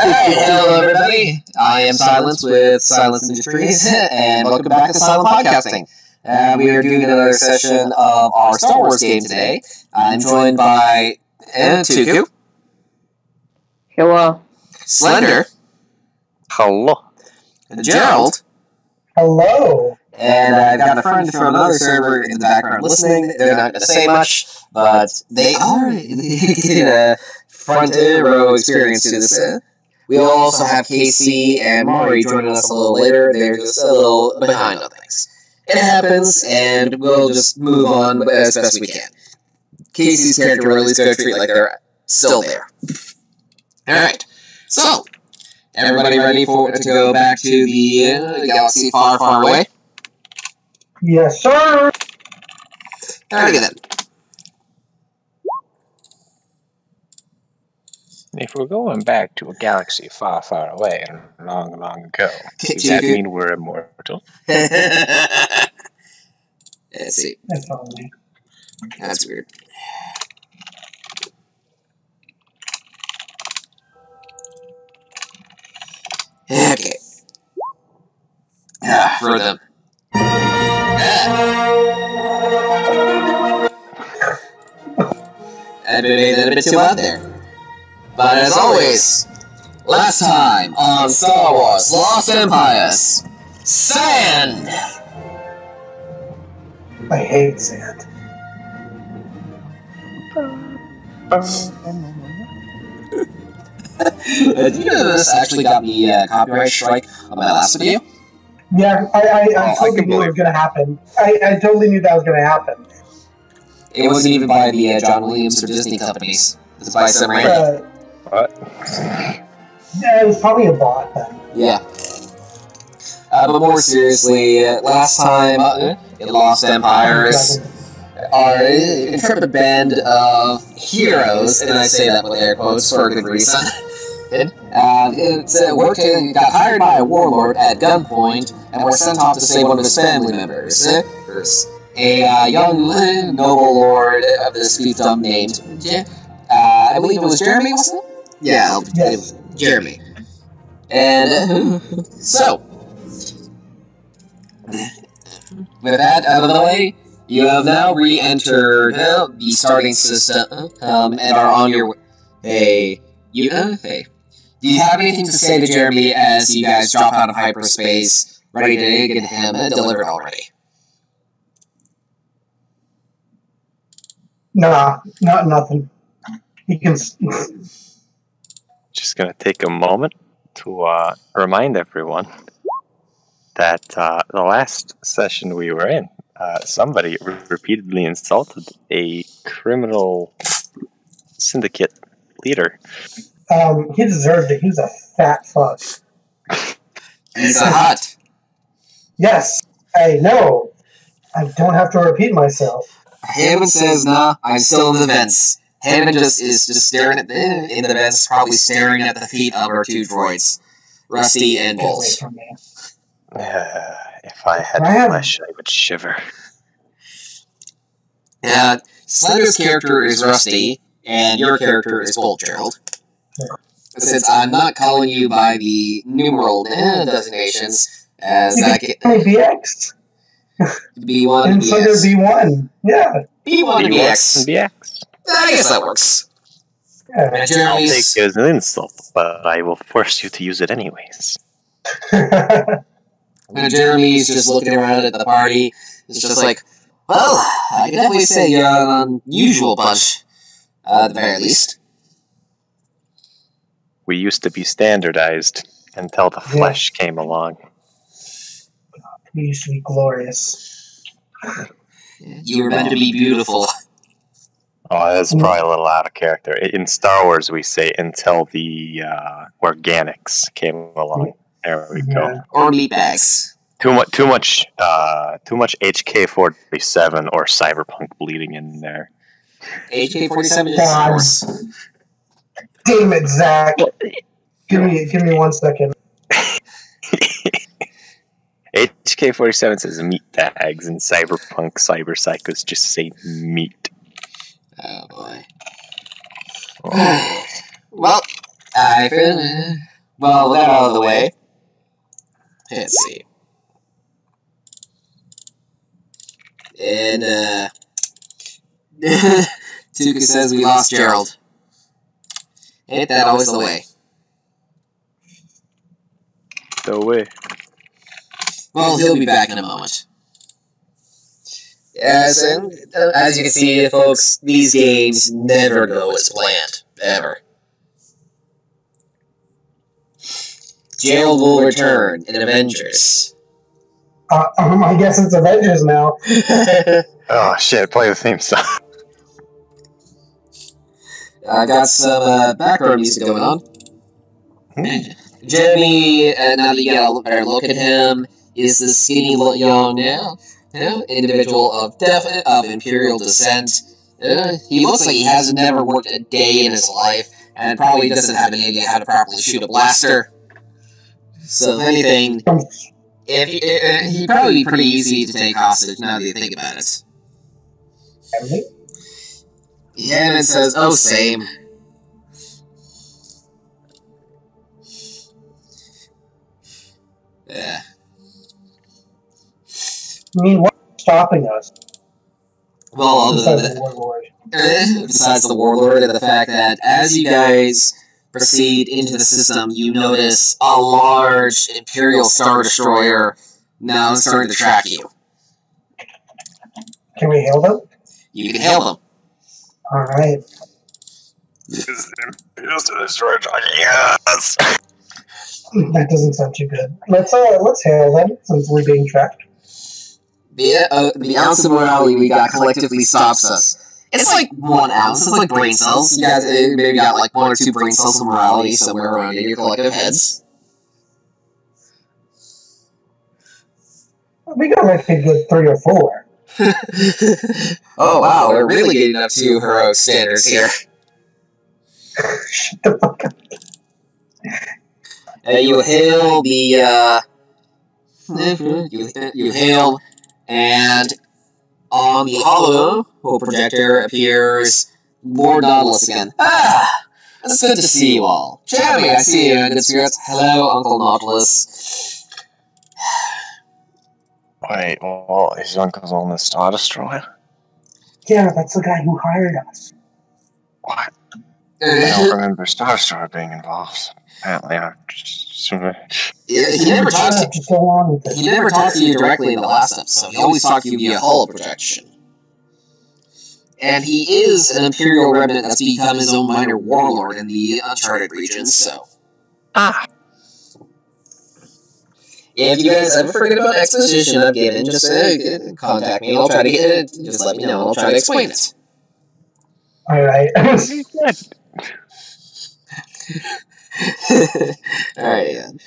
Hey, hello everybody. I am Silence with Silence Industries, and welcome back to Silent Podcasting. Uh, we are doing another session of our Star Wars game today. I'm joined by uh, Tuku, Hello. Slender, Hello. Gerald, Hello. and I've got a friend from another server in the background listening. They're not going to say much, but they are in a front row experience to this. We also have Casey and Mari joining us a little later. They're just a little behind on things. It happens, and we'll just move on as best we can. Casey's character will at least go treat like they're still there. Alright, so, everybody ready for to go back to the uh, galaxy far, far away? Yes, sir. Alrighty then. If we're going back to a galaxy far, far away and long, long ago, does Tuku. that mean we're immortal? Let's see. That's all. That's weird. Okay. Ah, for them. That made that a bit too loud there. But as always, last time on Star Wars Lost Empires, sand! I hate sand. Uh, do you know this actually got me a copyright strike on my last video? Yeah, I, I, I Oh, totally can knew it was going to happen. I, I totally knew that was going to happen. It wasn't even by the uh, John Williams or Disney companies. It was by some random. Uh, What? yeah, it was probably a bot then. Yeah. Uh, but more seriously, uh, last time uh, in Lost Empires, our intrepid band of heroes, and I say that with air quotes for a good reason, uh, it's, uh, worked, uh, got hired by a warlord at gunpoint and were sent off to save one of his family members. Uh, a uh, young uh, noble lord of this fiefdom named, Je- uh, I believe it was Jeremy, wasn't it? Yeah, Yes. Jeremy. And uh, so, with that out of the way, you have now re-entered uh, the starting system um, and are on your way. Hey, you, uh, hey. Do you have anything to say to Jeremy as you guys drop out of hyperspace, ready to get him uh, delivered already? Nah, not nothing. He can. s- Just gonna take a moment to uh, remind everyone that uh, the last session we were in, uh, somebody re- repeatedly insulted a criminal syndicate leader. Um, he deserved it. He was a fat fuck. He's a hot. Yes, I know. I don't have to repeat myself. Hammond says, "Nah, I'm still in the vents." Hammond just is just staring at the in the vents, probably staring at the feet of our two droids, Rusty and Get Bolt. Uh, if I had I have- flesh, I would shiver. Uh, Slender's character is Rusty, and your character is Bolt, Gerald. Since I'm not calling you by the numeral eh, designations, as You that can could call me BX. be one And so there's B1. Yeah. B one and BX and BX. BX. I guess that works. yeah. And I'll take Jeremy's it as an insult, but I will force you to use it anyways. And Jeremy's just looking around at the party. It's just like, well, I can definitely say you're an unusual bunch, uh, at the very least. We used to be standardized until the Yeah. flesh came along. we used to be glorious. You were meant to be beautiful. Oh, that's Mm. probably a little out of character. In Star Wars, we say until the uh, organics came along. There we go. Yeah. Or meatbags. Too much, too much, uh, too much HK forty seven or cyberpunk bleeding in there. HK forty seven is worse. Damn it, Zach. Give me, give me one second. HK forty seven says meat bags, and cyberpunk cyber psychos just say meat. Oh boy. Oh. well, I fin- well, that out of the way. Let's see. And uh, Tuka says we lost Gerald. Ain't that always the way? No way. Well, he'll be back in a moment. Yes, and uh, as you can see, folks, these games never go as planned. Ever. Gerald will return in Avengers. Uh, um, I guess it's Avengers now. Oh shit! Play the theme song. I got some uh, background music going on. Jeremy, uh, now that you got a better look at him, is the skinny little young now, know, individual of definite of imperial descent. Uh, he looks like he has never worked a day in his life, and probably doesn't have any idea how to properly shoot a blaster. So, if anything, if he, uh, he'd probably be pretty easy to take hostage now that you think about it. Emily? Hammond says, "Oh, same." Yeah. I mean, what's stopping us? Well, other Besides that, the warlord. besides the warlord and the fact that as you guys proceed into the system, you notice a large Imperial Star Destroyer now starting to track you. Can we hail them? You can hail them. All right. Is the destroyer Yes. That doesn't sound too good. Let's uh, let's hail them since we're being tracked. The, uh, the ounce of morality we got collectively stops us. It's like one ounce. It's like brain cells. You guys uh, maybe got like one or two brain cells of morality somewhere around in your collective heads. We got like a good three or four. oh wow, we're really getting up to heroic standards here. Shut the fuck up. Uh, you hail the uh, you, you hail, and on the hollow projector appears Lord Nautilus again. Ah, it's good to see you all. Jeremy, I see you in good spirits. Hello, Uncle Nautilus. Wait, well, his uncle's on the Star Destroyer. Yeah, that's the guy who hired us. What? I don't remember Star Destroyer being involved. Apparently, I just. He, he never talked. To, just go on with it. he never talked to you directly in the last episode. He always talked to you via hollow projection. And he is an Imperial remnant that's become his own minor warlord in the Uncharted regions, so. Ah! If you guys ever forget about exposition I've given, just uh, contact me. I'll try to get it. Just let me know. I'll try to explain it. All right. Alright, then.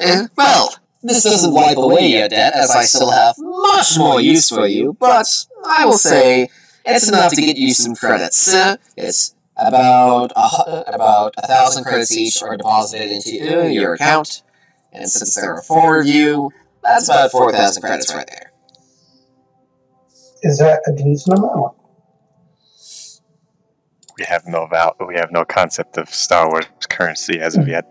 Eh, well, this doesn't wipe away your debt, as I still have much more use for you, but I will say it's enough to get you some credits. Uh, it's about a, about a thousand credits each are deposited into uh, your account, and since there are four of you, that's about four thousand credits right there. Is that a decent amount? We have no val- we have no concept of Star Wars currency as of hmm. yet.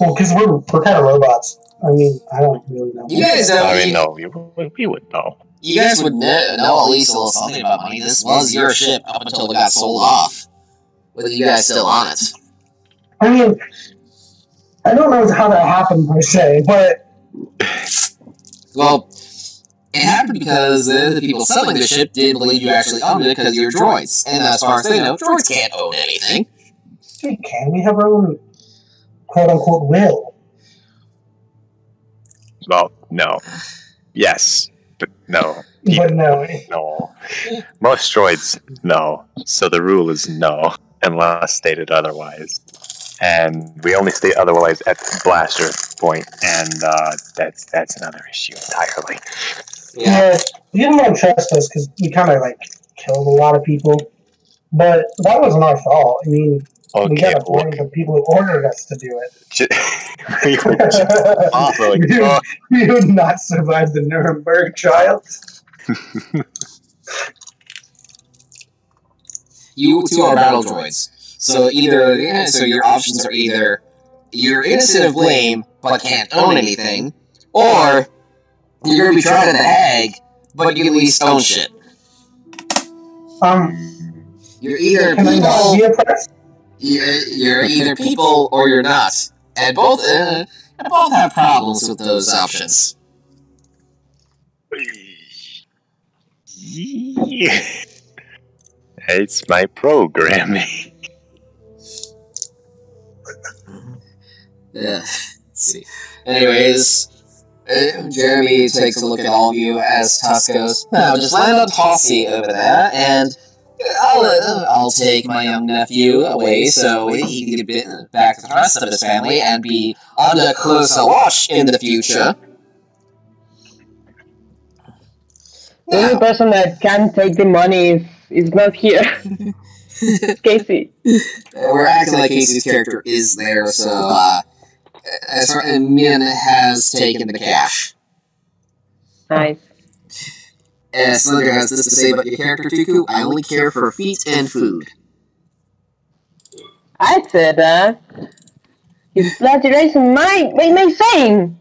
Well, because we're we're kind of robots. I mean, I don't really know. You guys know. I mean, no, we, we- we would know. You guys would know, know at least a little something about money. This was your ship up until it got sold off. With you guys still on it. I mean, I don't know how that happened per se, but Well, it happened because uh, the people selling the ship didn't believe you actually owned it because you're droids. And as far as they know, droids can't own anything. we can. We have our own quote unquote will. Well, no. Yes, but no. But no, No. Most droids, no. So the rule is no, unless stated otherwise. And we only state otherwise at the blaster point, and uh, that's that's another issue entirely. Yeah. yeah, you didn't want to trust us because we kind of like killed a lot of people. But that wasn't our fault. I mean, we gotta blame look. the people who ordered us to do it. we were just off, like, we, we would not survive the Nuremberg trials. You two are battle droids. So either yeah, so your options are either you're innocent of blame but can't own anything, or you're gonna be tried at the Hague, but you at least own shit. Um, You're either can I not be people, oppressed? you're, you're either people or you're not, and both uh, and both have problems with those options. it's my programming. Yeah. Let's see. Anyways, Jeremy takes a look at all of you as Tusk goes, "Now just land on Tossie over there, and I'll uh, I'll take my young nephew away so he can get bit- back to the rest of his family and be under closer watch in the future." The only person that can take the money is, is not here. Casey. we're acting like Casey's character is there, so uh, as far and Min has taken the cash. Nice. Uh, Slender has this to say about your character, Tuku. I only care for feet and food. I said that. He's plagiarizing my, my, my saying.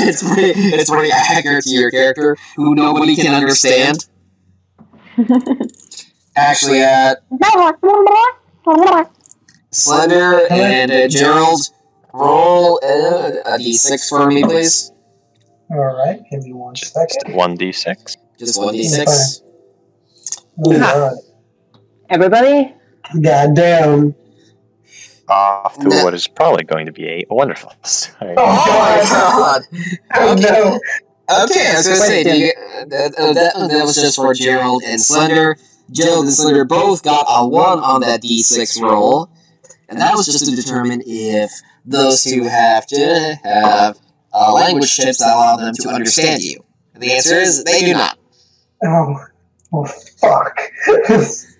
it's pretty, it's pretty accurate to your character, who nobody can understand. Actually, uh, Slender and uh, Gerald, roll uh, a d6 for me, please. Alright, give me one second. 1d6. Just one d6. Oh, God. Everybody? God damn. Off to No. what is probably going to be a wonderful start. Oh, my god! Oh, no. Okay, I was gonna say, you, uh, that, uh, that, that was just for Gerald and Slender. Gerald and Slender both got a 1 on that d6 roll, and that was just to determine if those two have to have uh, language chips that allow them to understand you. And the answer is they do not. Oh, oh fuck.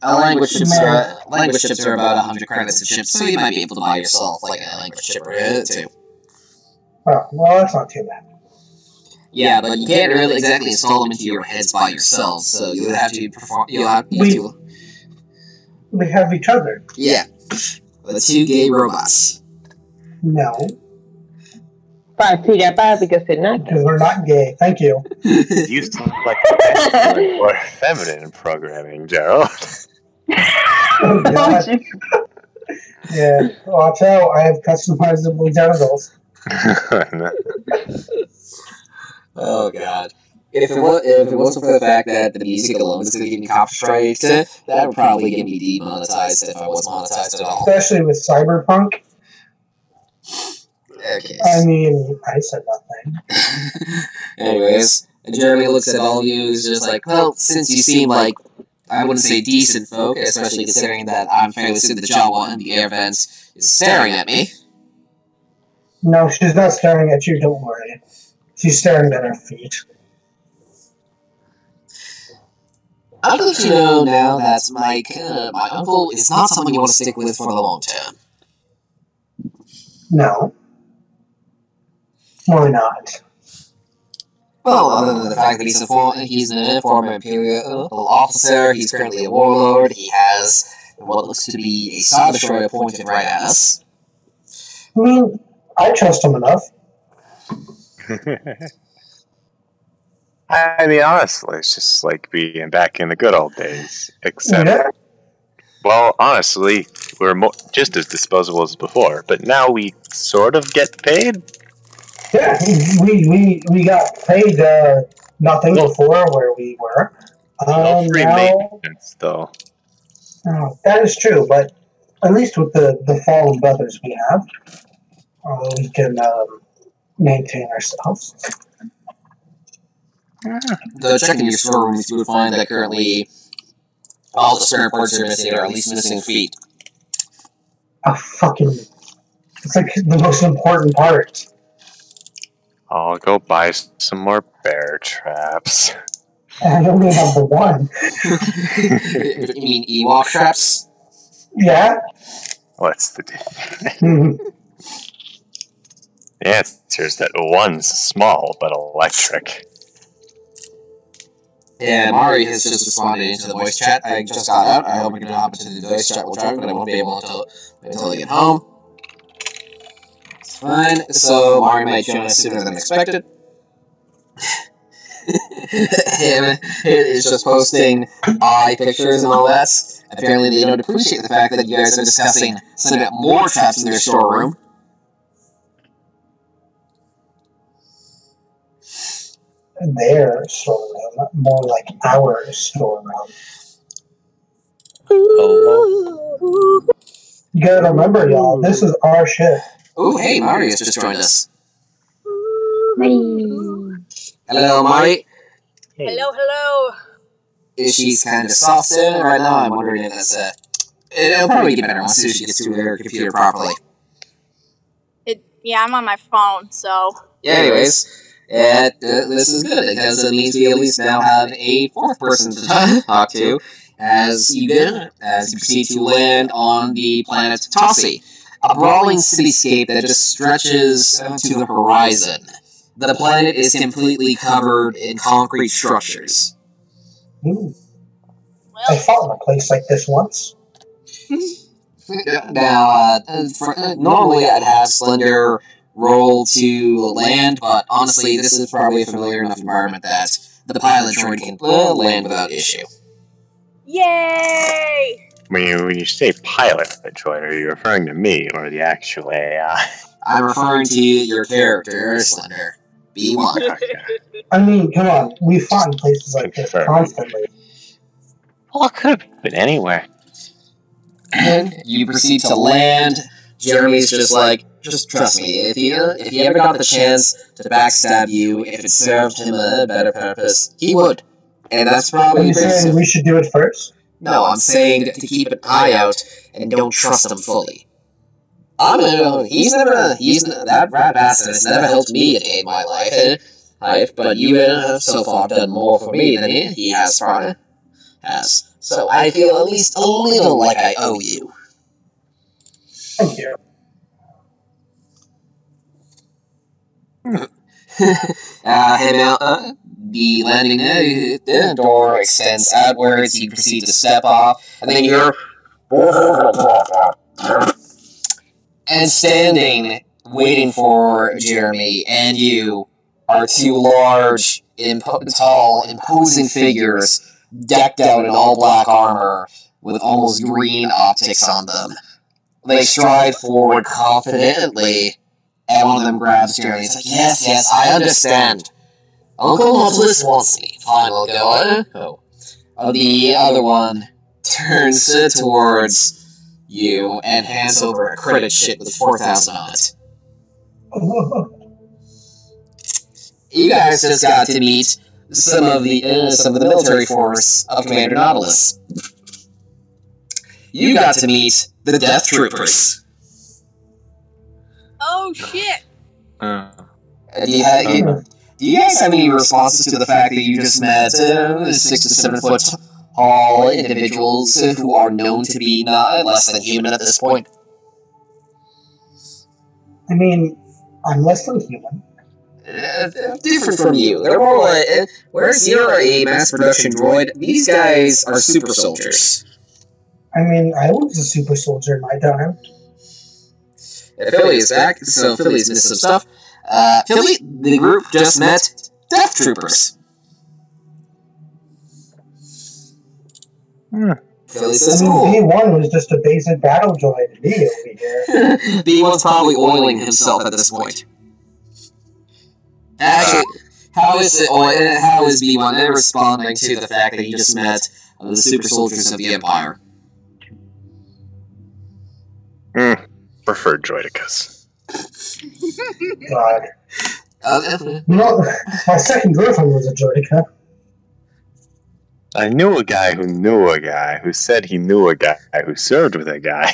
Uh, language chips are language chips are about 100 credits a chip, so you might be able to buy yourself like a language chip or two. oh, well, that's not too bad. Yeah, but you can't really exactly install them into your heads by yourself, so you'll have to perform. You'll have, you have to. We have each other. Yeah, the two gay robots. No, Partida para because they're not. because we're not gay. Thank you. You sound like masculine or feminine programming, Gerald. Oh, God. jeez. Yeah, watch out. I have customizable genitals. oh god. If it was, if it wasn't for the fact that the music alone is going to give me copyright, that would probably get me demonetized if I was monetized at all. Especially with Cyberpunk. Okay. I mean, I said nothing. Anyways, Jeremy looks at all of you. He's just like, well, since you seem like I wouldn't say decent folk, especially considering that I'm fairly certain the Jawa in the air vents is staring at me. No, she's not staring at you, don't worry. She's staring at her feet. I'll let you know now that my uh, my uncle is not someone you want to stick with for the long term. No. Why not? Well, other than the fact that he's a for- he's a former imperial officer, he's currently a warlord. He has what looks to be a star destroyer pointed right at us. I mean, I trust him enough. I mean, honestly, it's just like being back in the good old days. Except, Yeah. well, honestly, we're mo- just as disposable as before, but now we sort of get paid. Yeah, we we, we got paid uh, nothing before where we were. No Um, free now, maintenance, though. oh, that is true, but at least with the, the fallen brothers we have, uh, we can um, maintain ourselves. Though checking your storerooms, you would find that currently all the spare parts are missing, or at least missing feet. A fucking. It's like the most important part. I'll go buy some more bear traps. I only have the one. you mean Ewok traps? Yeah? What's the difference? Mhm. The answer is that one's small but electric. And Mari has just responded into the voice chat. I just got out. I hope I can hop into the voice chat while driving, but I won't be able to until I get home. It's fine. So Mari might join us sooner than expected. Him is just posting eye pictures and all that. Apparently, they don't appreciate the fact that you guys are discussing setting up more traps in their storeroom. Their storeroom, more like our storeroom. Oh, You gotta remember, y'all, this is our ship. Oh, hey, Mari has just joined us. Whee! Hello, Mari. Hello, hello. She's kind of soft still right now. I'm wondering if that's uh, it'll probably get better once she gets to her computer properly. It, yeah, I'm on my phone, so Yeah, anyways, yeah, uh, this is good because it means we at least now have a fourth person to talk to as you get as you proceed to land on the planet Tossi, a brawling cityscape that just stretches to the horizon. The planet is completely covered in concrete structures. Ooh, I well, fought in a place like this once. Now, uh, for, uh, normally I'd have Slender roll to land, but honestly, this is probably a familiar enough environment that the pilot droid can uh, land without issue. yay! when you when you say pilot droid, are you referring to me or the actual AI? I'm referring to your character, Slender. B1. Okay. I mean, come on, we fought in places like this constantly. Well, it could have been anywhere. And you proceed to land. Jeremy's just like, just trust me. If he if he ever got the chance to backstab you, if it served him a better purpose, he would. And that's Are probably you pretty saying soon. we should do it first? No, I'm saying to keep an eye out and don't trust him fully. I'm uh, he's never he's that rat bastard has never helped me a day in my life, eh, life but you have so far done more for me than he, he has for has. So I feel at least a little like I owe you. Thank you. Uh, him out, uh, the landing uh, the door extends outwards. You proceed to step off, and then you're and standing, waiting for Jeremy and you are two large, impo- tall, imposing figures decked out in all black armor with almost green optics on them. They stride forward confidently, and one of them grabs Jeremy. It's like, yes, yes, I understand. Uncle Nautilus wants me. Fine, we'll go. Uh, oh. Uh, the other one turns towards you and hands over a credit sheet with 4,000 on it. You guys just got to meet some of the uh, some of the military force of Commander Nautilus. You got to meet the Death Troopers. Oh shit! Uh, do, you ha- you- do you guys have any responses to the fact that you just met uh, six to seven foot tall individuals who are known to be not less than human at this point? I mean, I'm less than human. Uh, different from you. They're more like, uh, whereas you're a mass production droid, these guys are super soldiers. I mean, I was a super soldier in my time. Philly is back, so Philly's missed some stuff. Uh, Philly, the group just met Death Troopers. Hmm. Philly says, cool. B1 was just a basic battle droid to me over here. B1's probably oiling himself at this point. Actually, how is it? oil- How is B1 They're responding to the fact that he just met the super soldiers of the Empire? mm, preferred Droidicus. God. Uh, You my second girlfriend was a droidica. I knew a guy who knew a guy who said he knew a guy who served with a guy.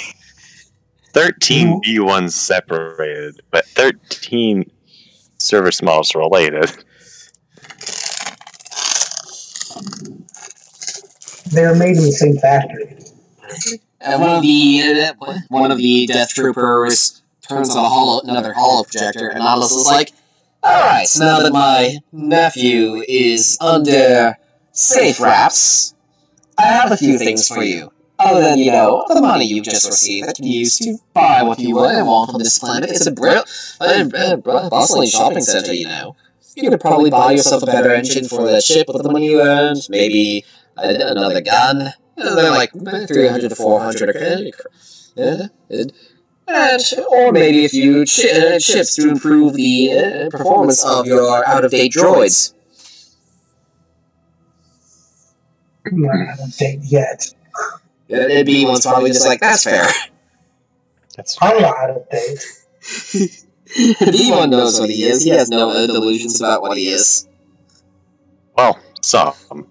13 B1s separated, but 13 service models related. They were made in the same factory. And one of the uh, one of the Death Troopers turns on a hollow, another hollow projector, and Nautilus is like, "All right, so now that my nephew is under safe wraps, I have a few things for you. Other than, you know, the money you've just received that you can use to buy what you want on this planet. It's a br- a, a, a bustling shopping center, you know. You could probably buy yourself a better engine for that ship with the money you earned, maybe another gun. Uh, They're like 300 to 400 okay? Uh, and, and, or maybe a few chi- uh, chips to improve the uh, performance of your out-of-date droids. I'm not out of date yet. It'd be one's probably just like, that's fair. That's fair. I'm not out of date. B1 knows what he is. He has no uh, delusions about what he is. well, some.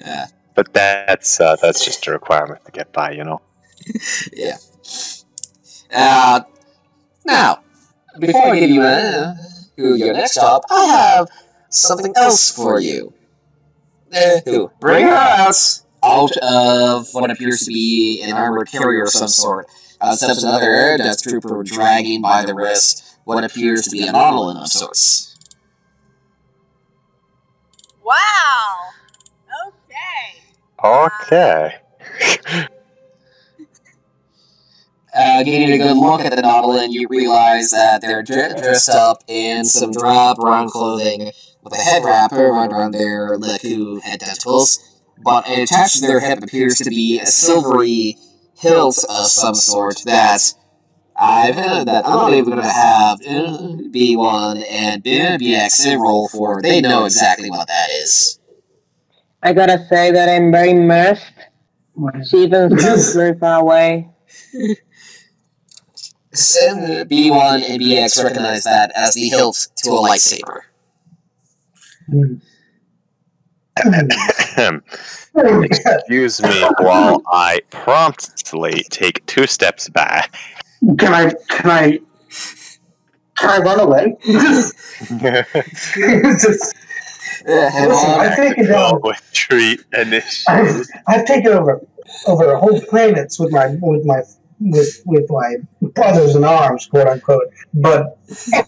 Yeah. But that's uh, that's just a requirement to get by, you know. Yeah. Uh, now, before I give you uh, your next job, I have something else for you. Uh, who? Bring her out out of what appears to be an armored carrier of some sort. Uh, steps another death trooper dragging by the wrist what appears to be an Nautolan of sorts. Wow. Okay. Uh, getting a good look at the Nautolan, you realize that they're dre- dressed up in some drab brown clothing with a head wrapper around, around their lekku head tentacles, but attached to their hip appears to be a silvery hilt of some sort that I've uh, that I'm not even going to have uh, B1 and BX roll for. They know exactly what that is. I gotta say that I'm very immersed. What is She even sounds very far away. Sim, B1 and BX recognize that as the hilt to a lightsaber. Hmm. Excuse me while I promptly take two steps back. Can I? Can I? Can I run away? Just- Uh, Listen, I've taken down. with treat initiative. I've, I've taken over over whole planets with my with my with with my brothers in arms, quote unquote. But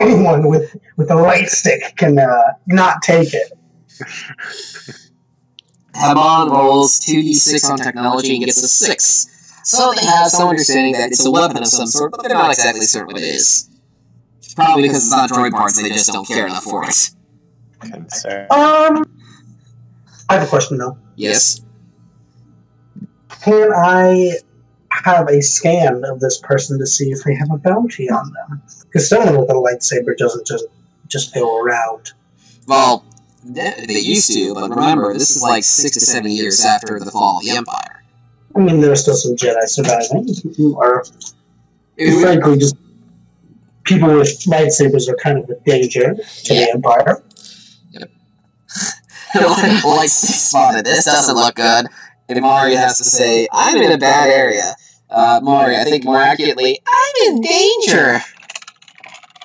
anyone with with a light stick can uh, not take it. Haban rolls 2d6 on technology and gets a 6. So they have some understanding that it's a weapon of some sort, but they're not exactly certain what it is. Probably because it's not droid parts, they just don't care enough for it. Concern. Um, I have a question though. Yes. Can I have a scan of this person to see if they have a bounty on them? Because someone with a lightsaber doesn't just just go around. Well, they, they used to, but remember, this is like 6 to 7 years after the fall of the Empire. I mean, there are still some Jedi surviving, who are frankly just people with lightsabers are kind of a danger to Yeah. the Empire. like, spotted, this doesn't look good. And Mari has to say, I'm in a bad area. Uh, Mari, I think more accurately, I'm in danger.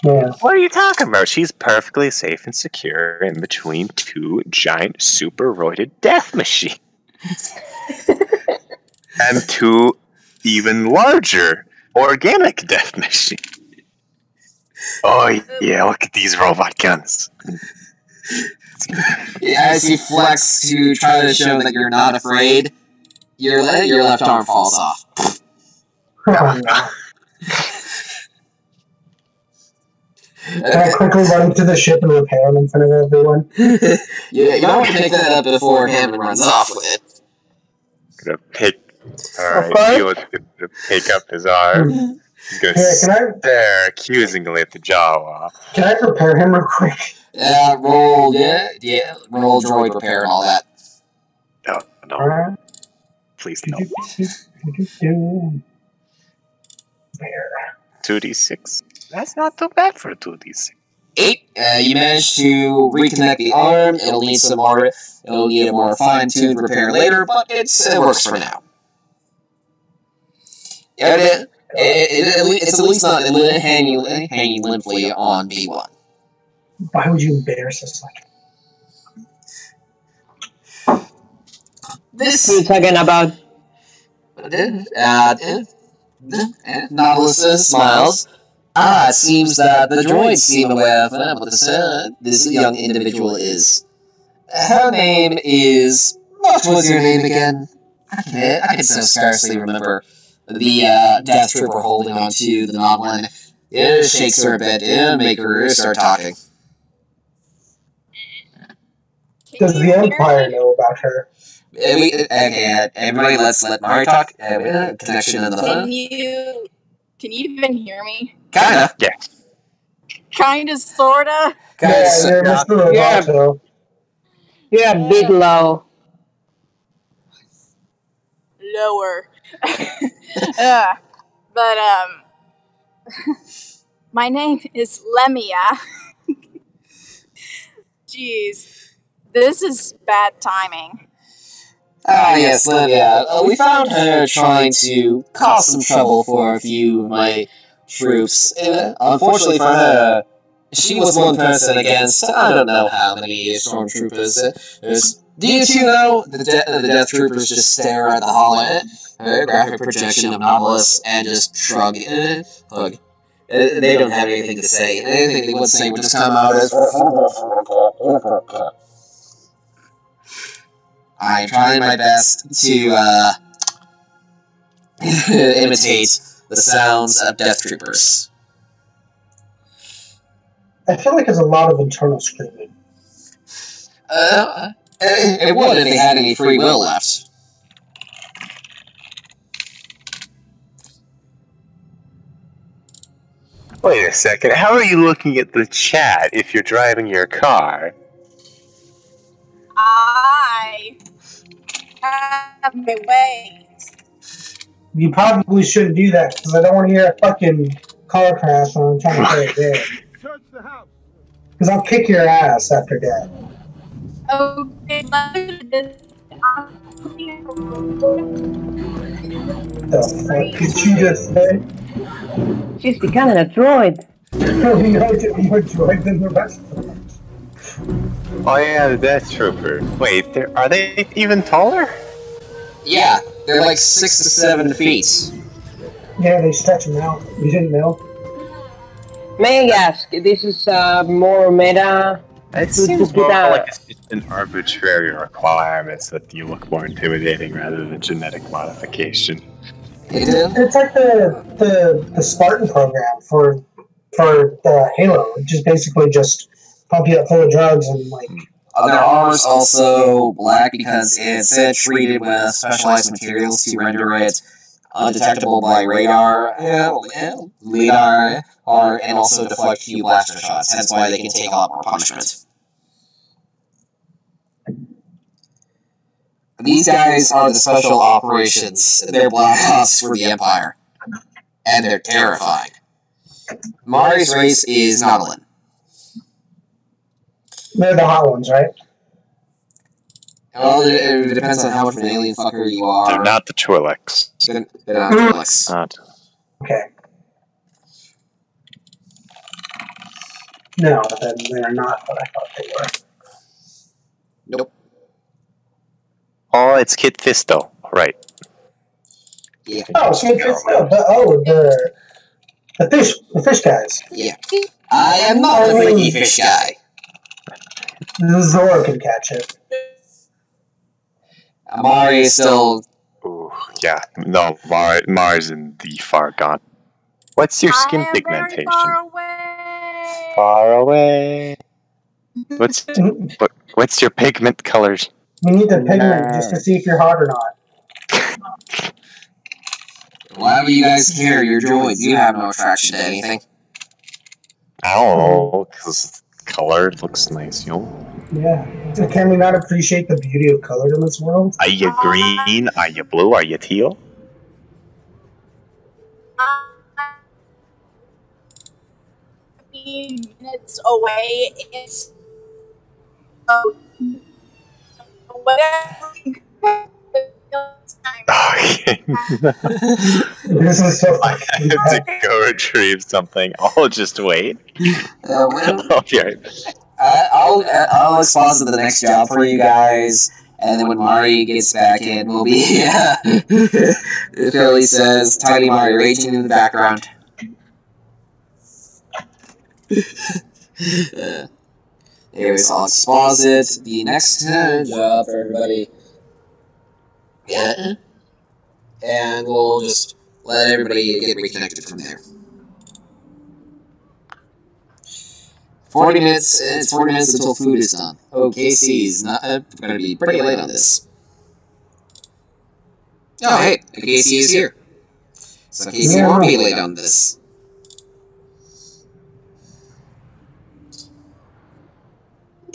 Yeah. What are you talking about? She's perfectly safe and secure in between two giant super roided death machines. and two even larger organic death machines. Oh yeah, look at these robot guns. As you flex to try to show that you're not afraid, your, le- your left arm falls off. Can I quickly run to the ship and repair him in front of everyone? Yeah, you don't want to pick that up before Hammond runs off with it. Gonna pick. Alright, Okay. Felix gonna pick up his arm. He's gonna Yeah, can I stare accusingly at the Jawa. can I repair him real quick? Yeah, roll, yeah, yeah, roll droid repair and all that. No, no, Alright. please no. 2d6. That's not too bad for 2d6. Eight, uh, you managed to reconnect the arm. It'll need some more, it'll need a more fine-tuned repair later, but it's, it works for now. Yeah, it, it, it, it, it's at least not hanging, hanging limply on B1. Why would you embarrass us like This What are talking about? Uh, uh, uh, Nautilus smiles. Ah, it seems that the droids seem aware of what this, uh, this young individual is. her name is. What was your name again? I can, I can so scarcely remember. The uh, Death Trooper holding onto the Noblin. It shakes her a bit and make her start talking. Does the Empire know about her? We, okay, everybody, let's let Mari talk. Uh, connection in the phone. Can you can you even hear me? Kinda. Yeah. Kinda, sorta. Guys, yeah, you're uh, Mr. yeah. Roboto. You're a bit low. Lower. uh, but um, my name is Lemia. Jeez, this is bad timing. Ah, yes, Lydia. Uh, we found her trying to cause some trouble for a few of my troops. Uh, unfortunately for her, she was one person against I don't know how many stormtroopers. Uh, there's- do you two know the, de- uh, the Death Troopers just stare at the uh, graphic projection of Nautilus and just shrug? Uh, hug. They don't have anything to say. Anything they would say would just come out as. I'm trying my best to uh, imitate the sounds of Death Troopers. I feel like there's a lot of internal screaming. Uh, it would if they had any free will left. Wait a second. How are you looking at the chat if you're driving your car? I have my ways. You probably shouldn't do that because I don't want to hear a fucking car crash when I'm trying to play a game. Because I'll kick your ass after that. Okay, The fuck did you just say? She's becoming a droid. No, you're more droid than the rest of us. Oh yeah, the Death Trooper. Wait, they're- are they even taller? Yeah, they're like six to seven feet. Yeah, they stretch them out. You didn't know? May I ask, this is uh, more meta. It seems more get like it's just an arbitrary requirement so that you look more intimidating rather than genetic modification. They. It's like the the, the Spartan program for for uh, Halo, which is basically just pump you up full of drugs and like Uh, their armor's also black because it's uh, treated with specialized materials to render it undetectable by radar, uh, lidar, or and also deflect few blaster shots. Hence why they can take a lot more punishment. These guys are the special operations. They're black ops for the Empire, and they're terrifying. Mari's race is Nautolan. they're the hot ones, right? Well, it, it depends on how much of an alien fucker you are. They're not the Twi'leks. They're, they're not hmm. Twi'leks. Not. Okay. No, then they're not what I thought they were. Nope. Oh, it's Kit Fisto. Right. Yeah. Oh, so it's no, the uh, oh the the fish the fish guys. Yeah. I am not a oh, flaky fish guy. The Zora can catch it. Amari is still. Ooh, yeah. No, Mar- Mars and the far gone. What's your skin I am pigmentation? Very far away. Far away. What's what, what's your pigment colors? Need the pigment just to see if you're hot or not. Why would you guys care? You're droids. You have no attraction to anything. I don't know, because color looks nice, you know. Yeah. Can we not appreciate the beauty of color in this world? Are you green? Are you blue? Are you teal? minutes away. It's oh, whatever. Okay. This is so I have to go retrieve something. I'll just wait. Uh, well, I'll be right back. uh, I'll I'll exposit the next job for you guys, and then when Mari gets back in, we'll be. Yeah. Philly says, "Tiny Mari raging in the background." Anyways, I'll exposit the next job for everybody. Yeah. And we'll just let everybody get reconnected from there. 40 minutes, it's 40 minutes until food is done. Oh, Casey's not uh, going to be pretty late on this. Oh, hey, Casey is here. So Casey won't be late on this.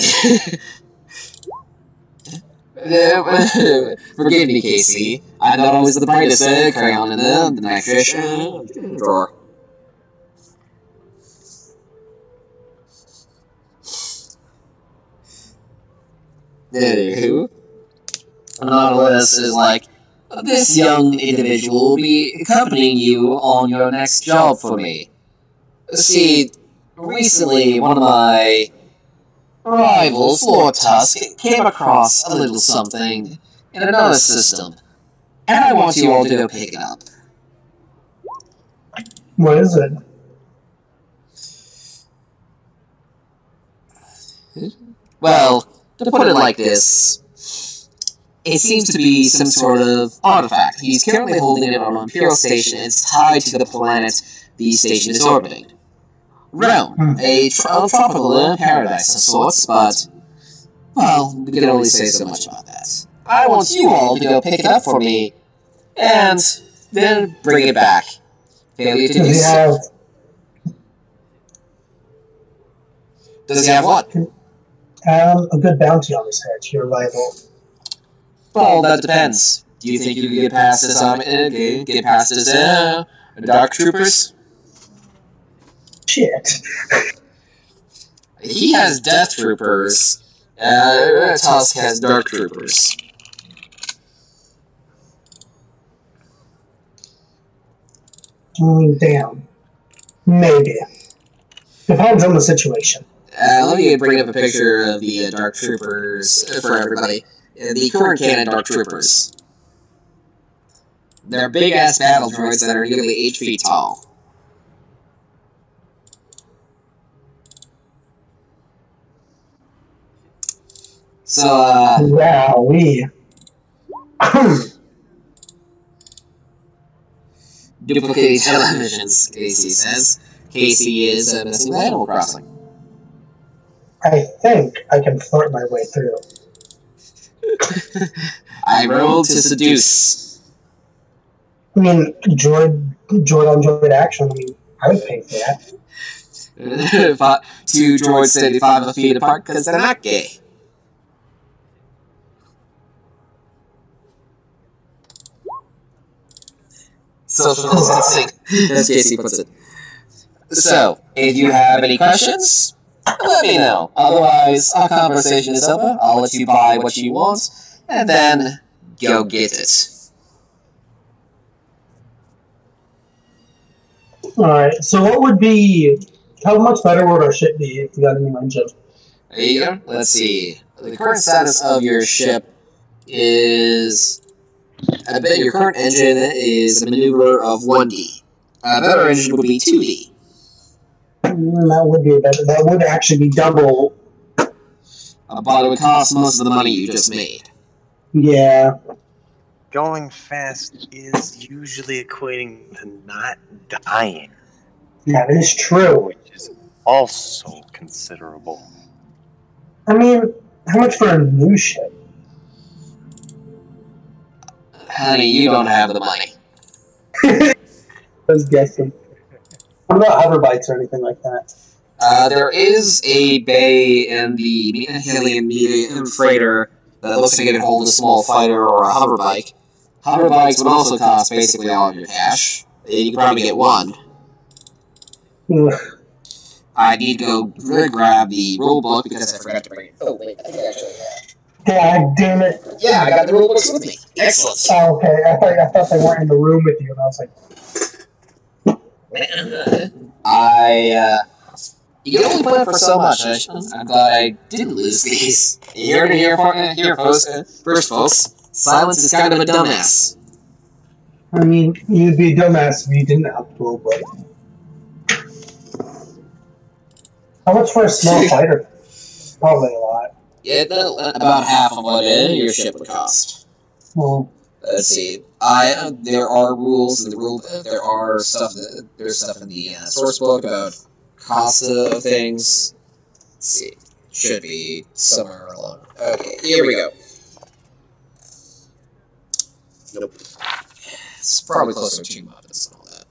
Forgive me, Casey. I'm not always the brightest uh, crayon in the, the nitrous uh, drawer. Anywho, Nautilus is like, this young individual will be accompanying you on your next job for me. See, recently one of my rivals, Lord Tusk, came across a little something in another system, and I want you all to go pick it up. What is it? Well, to put it like this, it seems to be some sort of artifact. He's currently holding it on an Imperial station, and it's tied to the planet the station is orbiting. Rome, a, tro- a tropical paradise of sorts, but, well, we can only say so much about that. I want you all to go pick it up for me, and then bring it back. Failure to Does do he so. have Does he have what? um, a good bounty on his head, your rival? Well, that depends. Do you think you can get past this, um, get get past this, uh, Dark Troopers? Shit. He has Death Troopers. Uh, Tusk has Dark Troopers. Mm, damn. Maybe. Depends on the situation. Uh, let me bring up a picture of the uh, Dark Troopers uh, for everybody. Uh, the current canon Dark Troopers. They're big ass battle droids that are nearly 8 feet tall. So, uh, Wow, we. duplicating televisions, Casey says. Casey is uh, messing with Animal Crossing. I think I can flirt my way through. I rolled to seduce. I mean, droid, droid on droid action. I mean, I would pay for that. Fi- Two droids standing five feet apart because they're not gay. Social distancing, as JC puts it. So, if you have any questions, let me know. Otherwise, our conversation is over. I'll let you buy what you want, and then go get it. Alright, so what would be. How much better would our ship be if we got a new engine? There you go. Let's see. The current status of your ship is. I bet your current engine is a maneuver of 1D. A better engine would be 2D. Mm, That would be better. That would actually be double. Uh, but it would cost most of the money you just made. Yeah. Going fast is usually equating to not dying, Yeah, That is true. which is also considerable. I mean, how much for a new ship? Honey, you don't have the money. I was guessing. What about hover bikes or anything like that? Uh, there is a bay in the Helium medium freighter that looks like it can hold a small fighter or a hover bike. Hover bikes would also cost basically all of your cash. You could probably get one. I need to go grab the rule book because I forgot to bring it. Oh wait, I think I actually have. God damn it. Yeah, I got the rule books with me. Excellent. Oh, okay. I thought, I thought they weren't in the room with you, and I was like, I uh, you can only play for so much. I, I'm glad I didn't lose these. Heard it here, for, uh, here, folks. Uh, first, folks, silence is kind of a dumbass. I mean, you'd be a dumbass if you didn't have rule book. How much for a small fighter? probably a lot. Yeah, about half of what uh, your ship would cost. Well, Let's see. I uh, there are rules in the rule. There are stuff. That, there's stuff in the uh, source book about cost of things. Let's see. Should be somewhere along. Okay, here we go. Nope. It's probably closer to Muppets and all that.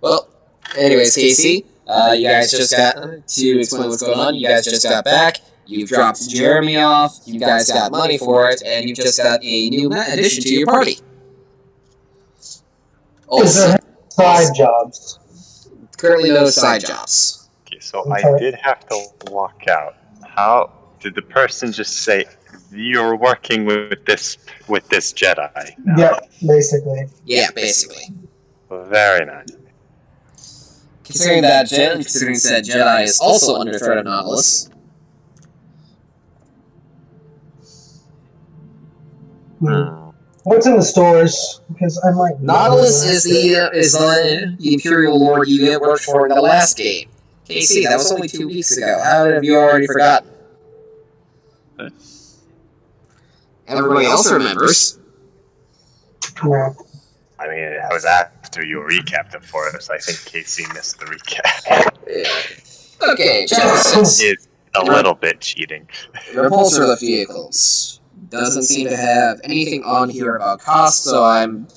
Well, anyways, Casey, uh, you guys just got to explain what's going on. You guys just got back. You've dropped Jeremy off. You guys got money for it, and you've just got a new addition to your party. is Also, there side jobs? currently no side jobs. Okay, so Okay. I did have to walk out. How did the person just say you're working with this with this Jedi? now?" Yeah, basically. Yeah, basically. Very nice. Considering that Jedi, considering said Jedi is also under threat of Nautilus. Hmm. What's in the stores? Because I might. Nautilus is the uh, is the, the Imperial Lord you worked for in the last game. Casey, that was only two weeks ago. How have you already forgotten? Everybody else remembers. No. I mean, it was after you recapped it for us. I think Casey missed the recap. Okay, chapter six. It's a little bit cheating. Repulsor lift vehicles. Doesn't seem to have anything on here about cost, so I'm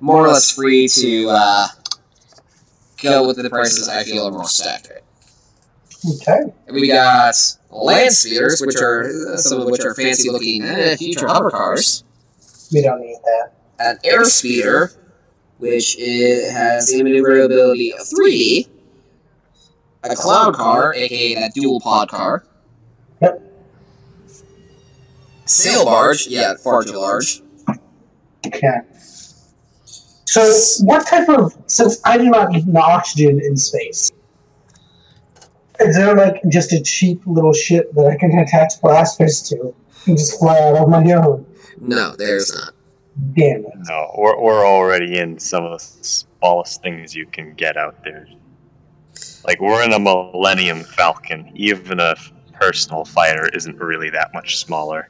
more or less free to uh, go with the prices I feel are most accurate. Okay. We got land speeders, which are some of which are fancy looking eh, future hover cars. We don't need that. An air speeder, which i has the maneuverability of 3D. A cloud car, aka that dual pod car. Yep. Sail barge, yeah, far too large. Okay. So, what type of since I do not need oxygen in space, is there like just a cheap little ship that I can attach blasters to and just fly out on my own? No, there's not. Damn it! No, we're, we're already in some of the smallest things you can get out there. Like, we're in a Millennium Falcon. Even a personal fighter isn't really that much smaller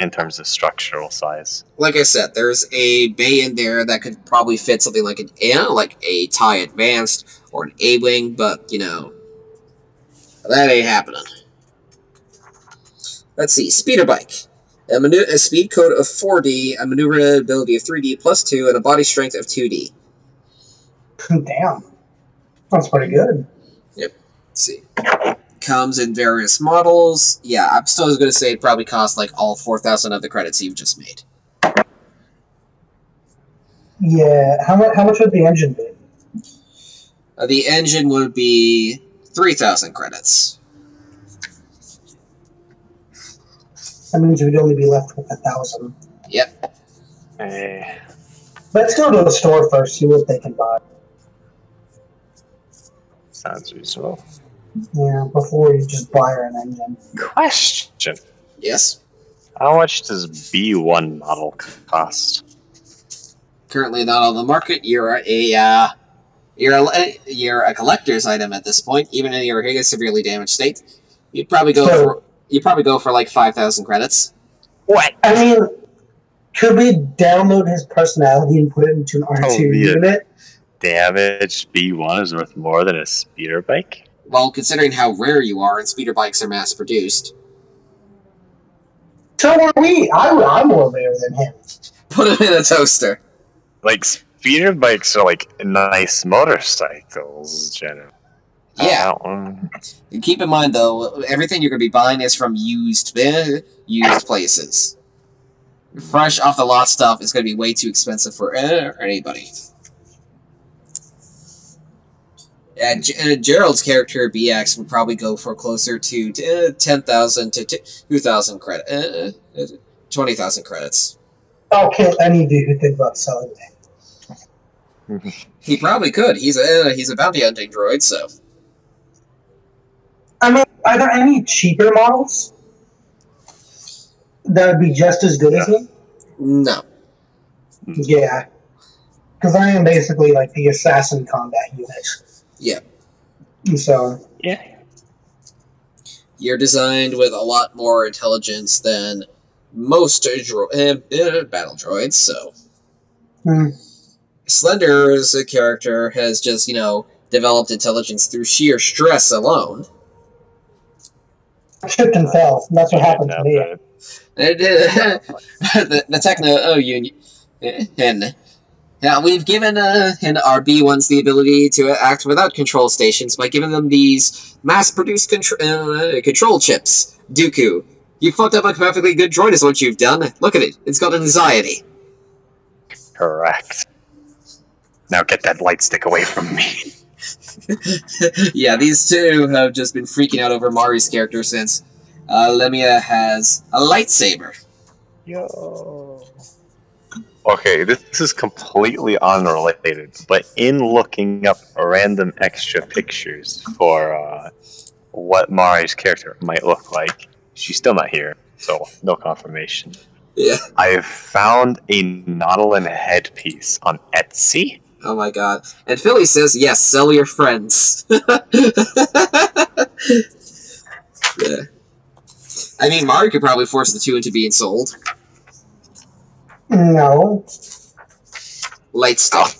in terms of structural size. Like I said, there's a bay in there that could probably fit something like an yeah, like a TIE Advanced or an A Wing, but you know, that ain't happening. Let's see, speeder bike. A, manu- a speed code of 4D, a maneuverability of 3D plus 2, and a body strength of 2D. Damn, that's pretty good. Let's see. Comes in various models. Yeah, I'm still going to say it probably costs like all 4,000 of the credits you've just made. Yeah, how much? How much would the engine be? Uh, the engine would be 3,000 credits. That means we'd only be left with a thousand. Eh, Let's go to the store first, see what they can buy. sounds reasonable. Yeah, before you just buy her an engine. Question. Yes. How much does B1 model cost? Currently not on the market. You're a uh, you're a, you're a collector's item at this point. Even in your severely damaged state, you'd probably go So- for you'd probably go for like 5,000 credits. What? I mean, could we download his personality and put it into an R2 Oh, yeah. unit? Damage B1 is worth more than a speeder bike? Well, considering how rare you are and speeder bikes are mass produced, So are we. I, I'm more rare than him. put him in a toaster. Like, speeder bikes are like nice motorcycles, generally. Yeah. Um, And keep in mind though, everything you're going to be buying is from used used places. Fresh off the lot stuff is going to be way too expensive for eh, anybody. Yeah, G- uh, Gerald's character BX would probably go for closer to uh, ten thousand to two thousand credit, uh, uh, twenty thousand credits. I'll kill any dude who thinks about selling me. He probably could. He's a he's a bounty hunting droid, so I mean, are there any cheaper models that would be just as good as me? no. Yeah. Because I am basically like the assassin combat unit. Yeah. so Yeah. You're designed with a lot more intelligence than most dro- uh, uh, battle droids, so. hmm, Slender's character has just, you know, developed intelligence through sheer stress alone. Tripped and fell. And that's what happened to me. And, the, the Techno oh, union. And now, we've given uh, and our B1s the ability to act without control stations by giving them these mass-produced contr- uh, control chips. Dooku, you fucked up a perfectly good droid is what you've done. Look at it. It's got anxiety. Correct. Now get that light stick away from me. yeah, these two have just been freaking out over Mari's character since uh, Lemia has a lightsaber. Yo. Okay, this is completely unrelated, but in looking up random extra pictures for uh, what Mari's character might look like, she's still not here, so no confirmation. Yeah. I've found a Nautolan headpiece on Etsy. Oh my god. And Philly says, yes, sell your friends. yeah. I mean, Mari could probably force the two into being sold. No. Light stick.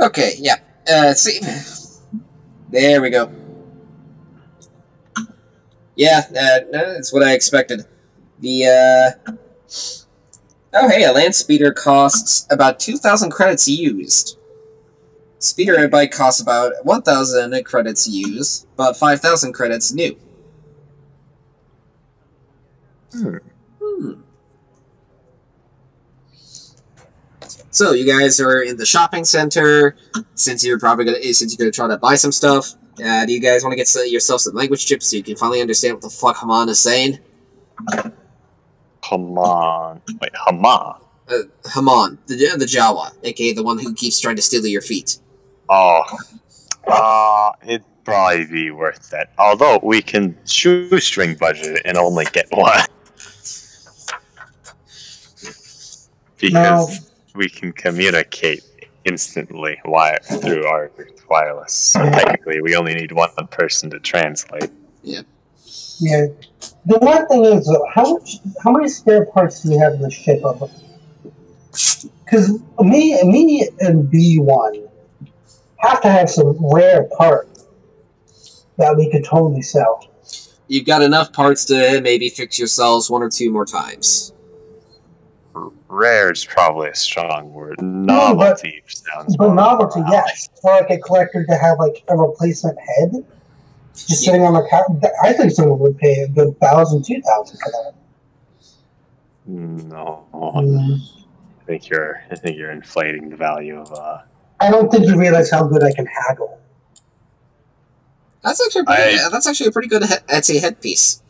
Okay, yeah. Uh, see. There we go. Yeah, uh, that's what I expected. The, uh... Oh, hey, a land speeder costs about 2,000 credits used. Speeder bike costs about 1,000 credits used, but 5,000 credits new. Hmm. Hmm. So you guys are in the shopping center. Since you're probably gonna, since you're gonna try to buy some stuff, uh, do you guys want to get s- yourself some language chips so you can finally understand what the fuck Haman is saying? Haman. Wait, Hama. Uh, Haman, the the Jawa, aka the one who keeps trying to steal your feet. Oh. Uh, it'd probably be worth it. Although we can shoestring budget it and only get one. Because we can communicate instantly wire through our wireless. So technically, we only need one person to translate. Yeah. Yeah. The one thing is, uh, how much, how many spare parts do you have in the ship of? Because me, me and B one have to have some rare part that we could totally sell. You've got enough parts to maybe fix yourselves one or two more times. Rare is probably a strong word. No, but- Novelty sounds. But novelty, right. yes. For like a collector to have like a replacement head, just sitting on the couch. I think someone would pay a good thousand, two thousand for that. No, Mm. I think you're. I think you're inflating the value of. uh I don't think you realize how good I can haggle. That's actually pretty, I- that's actually a pretty good he- Etsy headpiece.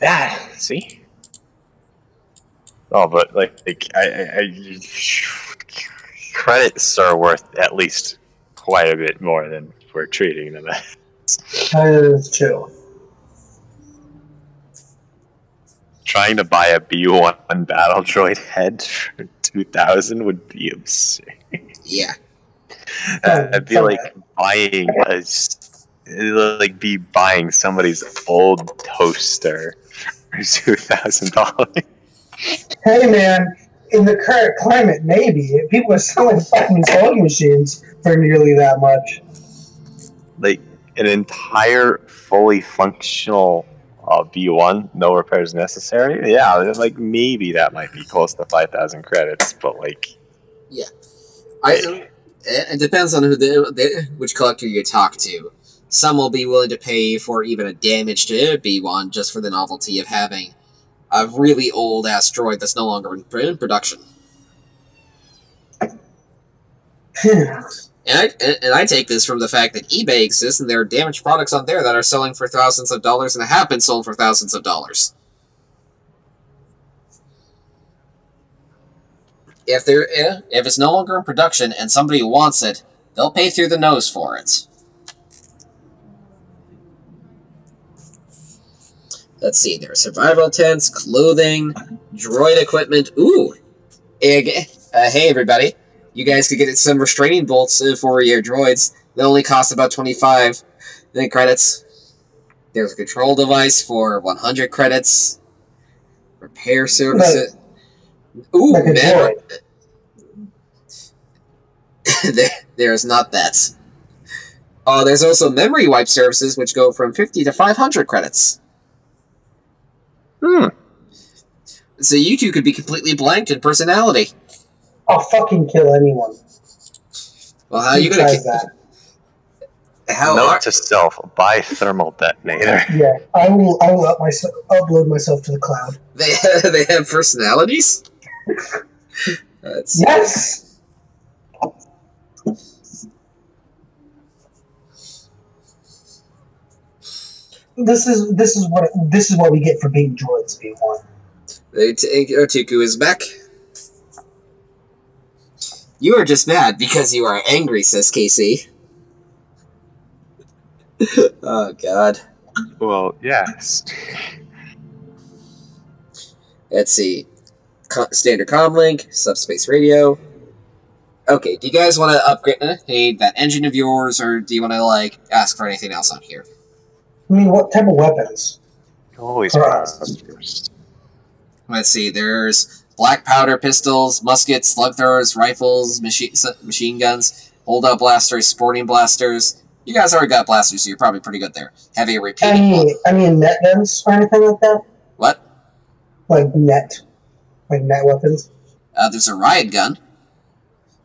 Yeah. See. Oh, but like, like I, I, I, credits are worth at least quite a bit more than we're treating them as. That is true. Trying to buy a B1 battle droid head for two thousand would be absurd. Yeah. Oh, I'd be like buying a, s- it'd like be buying somebody's old toaster for two thousand dollars. Hey man, in the current climate, maybe people are selling fucking sewing machines for nearly that much. Like an entire fully functional uh, B1, no repairs necessary. Yeah, like maybe that might be close to five thousand credits, but like Yeah. I, it depends on who the, the which collector you talk to. Some will be willing to pay for even a damaged B1 just for the novelty of having a really old asteroid that's no longer in, in production. And I, and I take this from the fact that eBay exists and there are damaged products on there that are selling for thousands of dollars and have been sold for thousands of dollars. If they're eh, if it's no longer in production and somebody wants it, they'll pay through the nose for it. Let's see. There are survival tents, clothing, droid equipment. Ooh. Ig- Uh, hey, everybody. You guys could get some restraining bolts uh, for your droids. They only cost about 25 then credits. There's a control device for 100 credits. Repair services. Ooh, man. there, there's not that. Oh, there's also memory wipe services, which go from 50 to 500 credits. Hmm. So you two could be completely blanked in personality. I'll fucking kill anyone. Well, how are you gonna? kill that? How Note are, to self: buy thermal detonator. Yeah, I will. I will up myself, upload myself to the cloud. they they have personalities? That's Yes. This is this is what this is what we get for being droids. B one. They t- Otuku is back. You are just mad because you are angry, says Casey. oh God. Well, yes. Let's see. Co- standard comlink, subspace radio. Okay, do you guys want to upgrade uh, hey, that engine of yours, or do you want to like ask for anything else on here? I mean, what type of weapons? Always Alright. Let's see. There's black powder pistols, muskets, slug throwers, rifles, machine machine guns, hold up blasters, sporting blasters. You guys already got blasters, so you're probably pretty good there. Heavy repeating. Any any net guns or anything like that? What? Like net, like net weapons. Uh, there's a riot gun,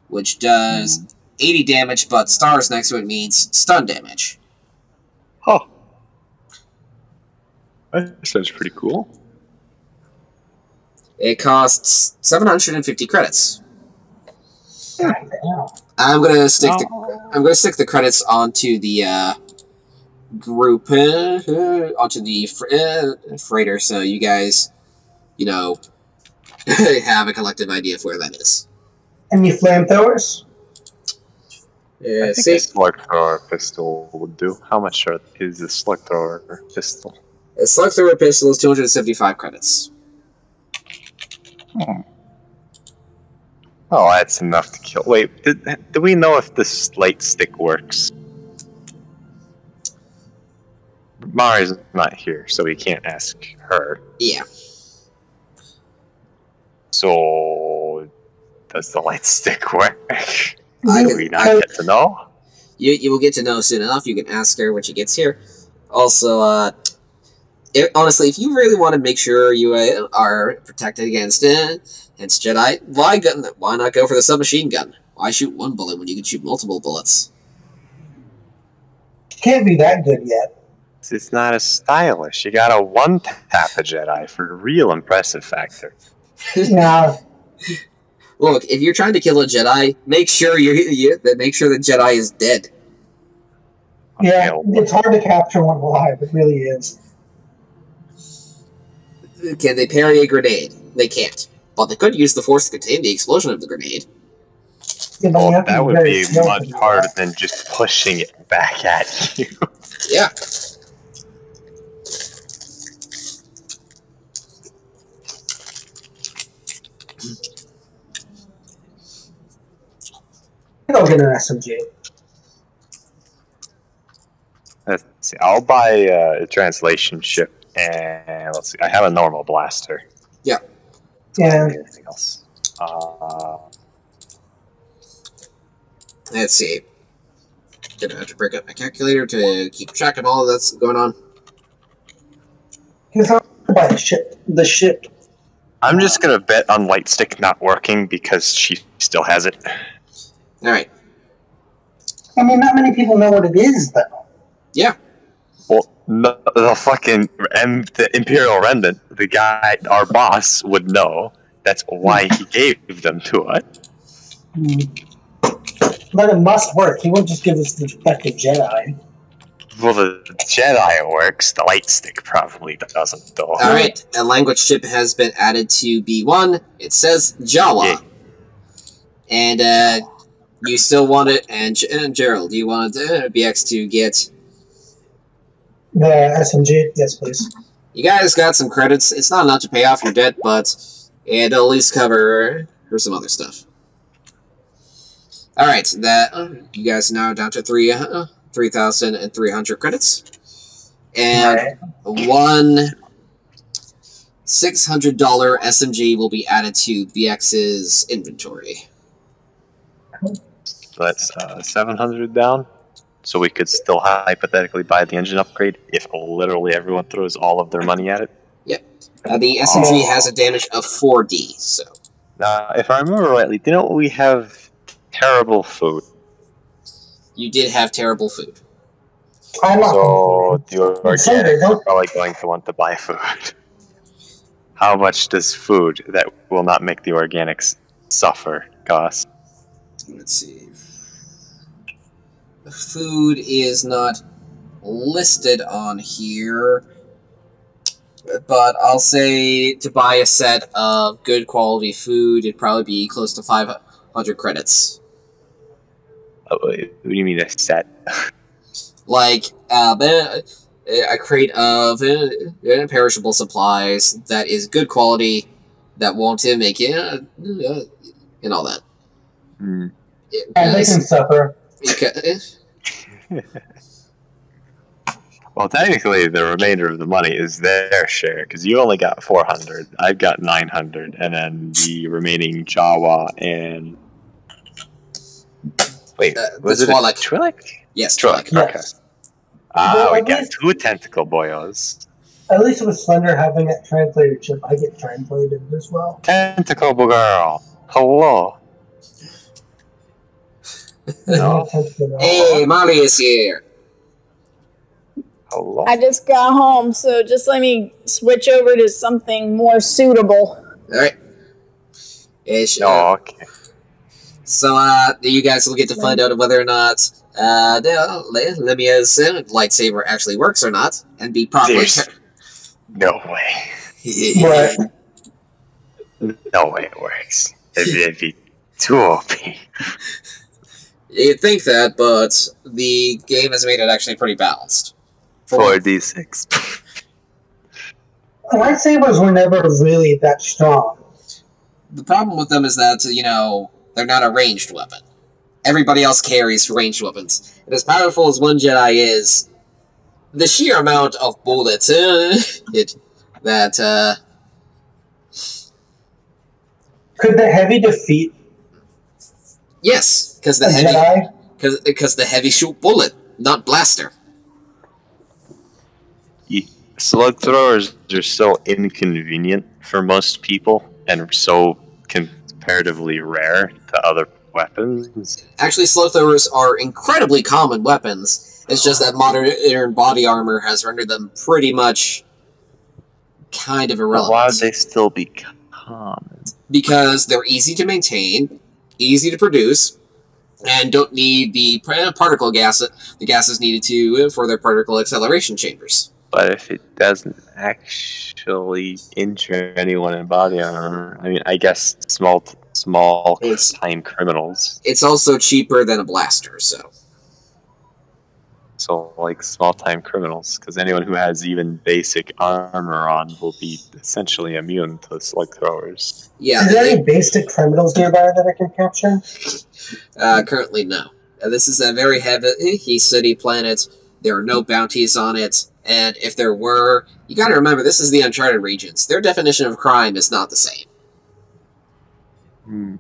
which does 80 damage, but stars next to it means stun damage. Oh. That sounds pretty cool. It costs 750 credits. God damn. I'm gonna stick the I'm gonna stick the credits onto the uh, group uh, uh, onto the fr- uh, freighter, so you guys, you know, have a collective idea of where that is. Any flamethrowers? Yeah, I think see, a slug thrower pistol would do. How much is a slug thrower pistol? A slug thrower pistol is 275 credits. Oh, that's enough to kill. Wait, do we know if this light stick works? Mari's not here, so we can't ask her. Yeah, So, does the light stick work? I Do we not get to know? you you will get to know soon enough. You can ask her when she gets here. Also, uh, it, honestly, if you really want to make sure you uh, are protected against uh, against Jedi, why gun? Why not go for the submachine gun? Why shoot one bullet when you can shoot multiple bullets? Can't be that good yet. It's not as stylish. You got a one tap a Jedi for the real impressive factor. Now, Look, if you're trying to kill a Jedi, make sure you you that make sure the Jedi is dead. yeah, it's hard to capture one alive. It really is. Can they parry a grenade? They can't. But they could use the force to contain the explosion of the grenade. Yeah, but Well, that would be much harder that. than just pushing it back at you. Yeah. I'll get an SMG. Let's see. I'll buy uh, a translation ship, and let's see. I have a normal blaster. Yeah, Anything else? Uh, Let's see. Gonna have to break up my calculator to keep track of all that's going on. because I'll buy the ship. The ship. I'm just gonna bet on light stick not working because she still has it. All right. I mean, not many people know what it is, though. Well, no, the fucking and the Imperial Remnant, the guy, our boss, would know. That's why he gave them to us. But it must work. He won't just give us the defective Jedi. Well, the Jedi works. The light stick probably doesn't, though. All right. A language chip has been added to B1. It says Jawa. Yeah. And uh, you still want it. And, G- and Gerald, you want uh, BX to get. The SMG, yes, please. you guys got some credits. It's not enough to pay off your debt, but it'll at least cover for some other stuff. All right, that uh, you guys are now down to three uh, three thousand and three hundred credits, and Right. one six hundred dollar SMG will be added to BX's inventory. That's uh, 700 down. So we could still hypothetically buy the engine upgrade if literally everyone throws all of their money at it. Uh, the SMG has a damage of four D, so Now, if I remember rightly, didn't we have terrible food? you did have terrible food. I'm. So the Sunday, organics are probably going to want to buy food. How much does food that will not make the organics suffer cost? Let's see. Food is not listed on here, but I'll say to buy a set of good quality food, it'd probably be close to 500 credits. Oh, what do you mean a set? Like uh, a crate of uh, uh, perishable supplies that is good quality, that won't uh, make you, uh, and all that. Hmm. And they can suffer. Because- Well, technically, the remainder of the money is their share because you only got 400. I've got 900, and then the remaining Jawa and wait, Uh, was the it a Twi'lek. Twi'lek? yes, Twi'lek. Twi'lek. Okay. Ah, Well, we got least- two tentacle boyos. At least with Slender having that translator chip, I get translated as well. Tentacle girl. Hello. No. Hey, Molly is here. Hello. I just got home, so just let me switch over to something more suitable. All right. Ish. Oh, okay. So, uh, you guys will get to find out whether or not uh, the- Le- Lemia's uh, lightsaber actually works or not, and be properly. There's- No way. Right. No way it works. It'd be, it'd be too OP. You'd think that, but the game has made it actually pretty balanced. For 4d6. Lightsabers were never really that strong. the problem with them is that you know they're not a ranged weapon. Everybody else carries ranged weapons, and as powerful as one Jedi is, the sheer amount of bullets uh, it that uh, Could the heavy defeat yes, because the a heavy Jedi? because the heavy shoot bullet, not blaster. Slug throwers are so inconvenient for most people and so comparatively rare to other weapons. Actually, slug throwers are incredibly common weapons. It's just that modern body armor has rendered them pretty much kind of But irrelevant. why would they still be common? because they're easy to maintain, easy to produce, and don't need the particle gas the gases needed to for their particle acceleration chambers. But if it doesn't actually injure anyone in body armor, I mean, I guess small, small It's- time criminals. It's also cheaper than a blaster, so So, like small time criminals, because anyone who has even basic armor on will be essentially immune to slug throwers. yeah. Is there they- any basic criminals nearby that I can capture? uh, currently, no. Uh, this is a very heavy city planet. There are no bounties on it, and if there were, you got to remember this is the Uncharted regions. Their definition of crime is not the same.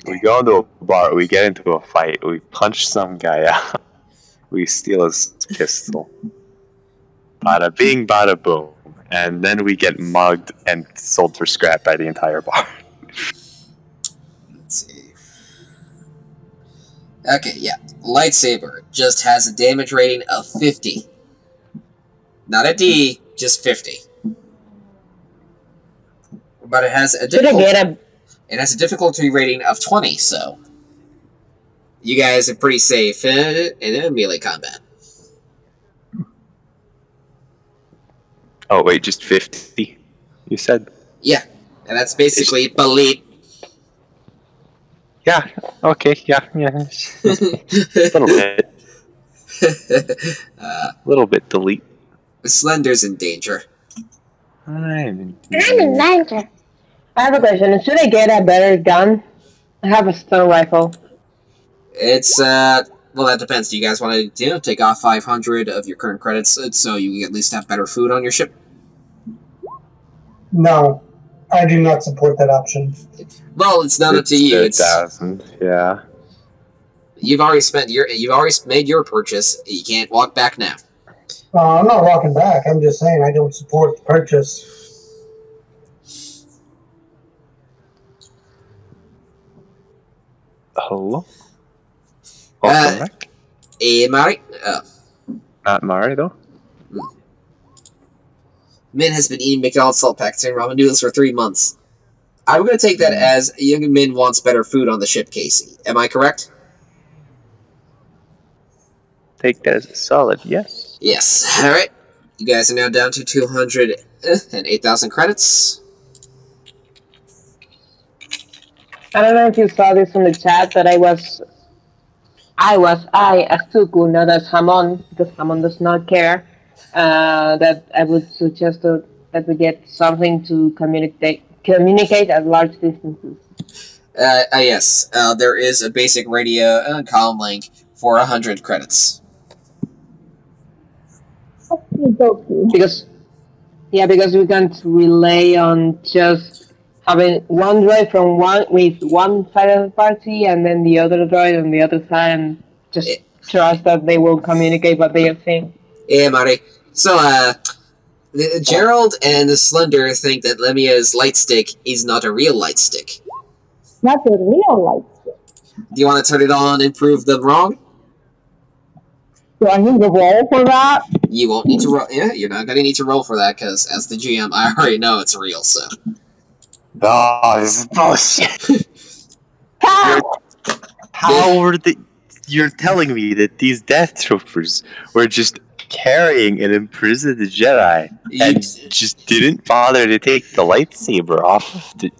We go into a bar, we get into a fight, we punch some guy out, we steal his pistol. Bada bing, bada boom. And then we get mugged and sold for scrap by the entire bar. Let's see. Okay, yeah. Lightsaber just has a damage rating of 50. Not a D, just 50. But it has a Should I difficulty, get a it has a difficulty rating of 20, so you guys are pretty safe in, in melee combat. Oh, wait, just 50? You said? Yeah, and that's basically Balit. Yeah, okay, yeah, yeah. A little bit, uh, little bit delete. Slender's in danger. I'm I'm in danger. I have a question. Should I get a better gun? I have a stun rifle. It's uh, well, that depends. Do you guys want to you know, take off 500 of your current credits uh, so you can at least have better food on your ship? No, I do not support that option. Well, it's not up to you. It's thousand. Yeah. you've already spent your you've already made your purchase. You can't walk back now. Uh, I'm not walking back. I'm just saying I don't support the purchase. Hello. Uh, Welcome back. Eh, Mari? Uh, Not Mari though. Min has been eating McDonald's salt packets and ramen noodles for three months. I'm going to take that as young Min wants better food on the ship, Casey. Am I correct? Take that as a solid yes. Yes. All right. You guys are now down to 200 and 8,000 credits. I don't know if you saw this in the chat, but I was, I was, I, as Tuku, not as Hamon, because Hamon does not care, uh, that I would suggest to, that we get something to communicate communicate at large distances. Uh, uh yes. Uh, there is a basic radio uh, comm link for a 100 credits. Because, yeah, because we can't rely on just having one droid from one with one side of the party and then the other droid on the other side and just Eh. trust that they will communicate what they are saying. Yeah, Mari. So, uh, the- Gerald and the Slender think that Lemia's light stick is not a real light stick. That's a real light. stick. Do you want to turn it on and prove them wrong? Do I need to roll for that? You won't need to roll. Yeah, you're not going to need to roll for that because, as the GM, I already know it's real. So, Oh, this is bullshit. How How were the? You're telling me that these Death Troopers were just carrying an imprisoned Jedi you, and just didn't bother to take the lightsaber off of the.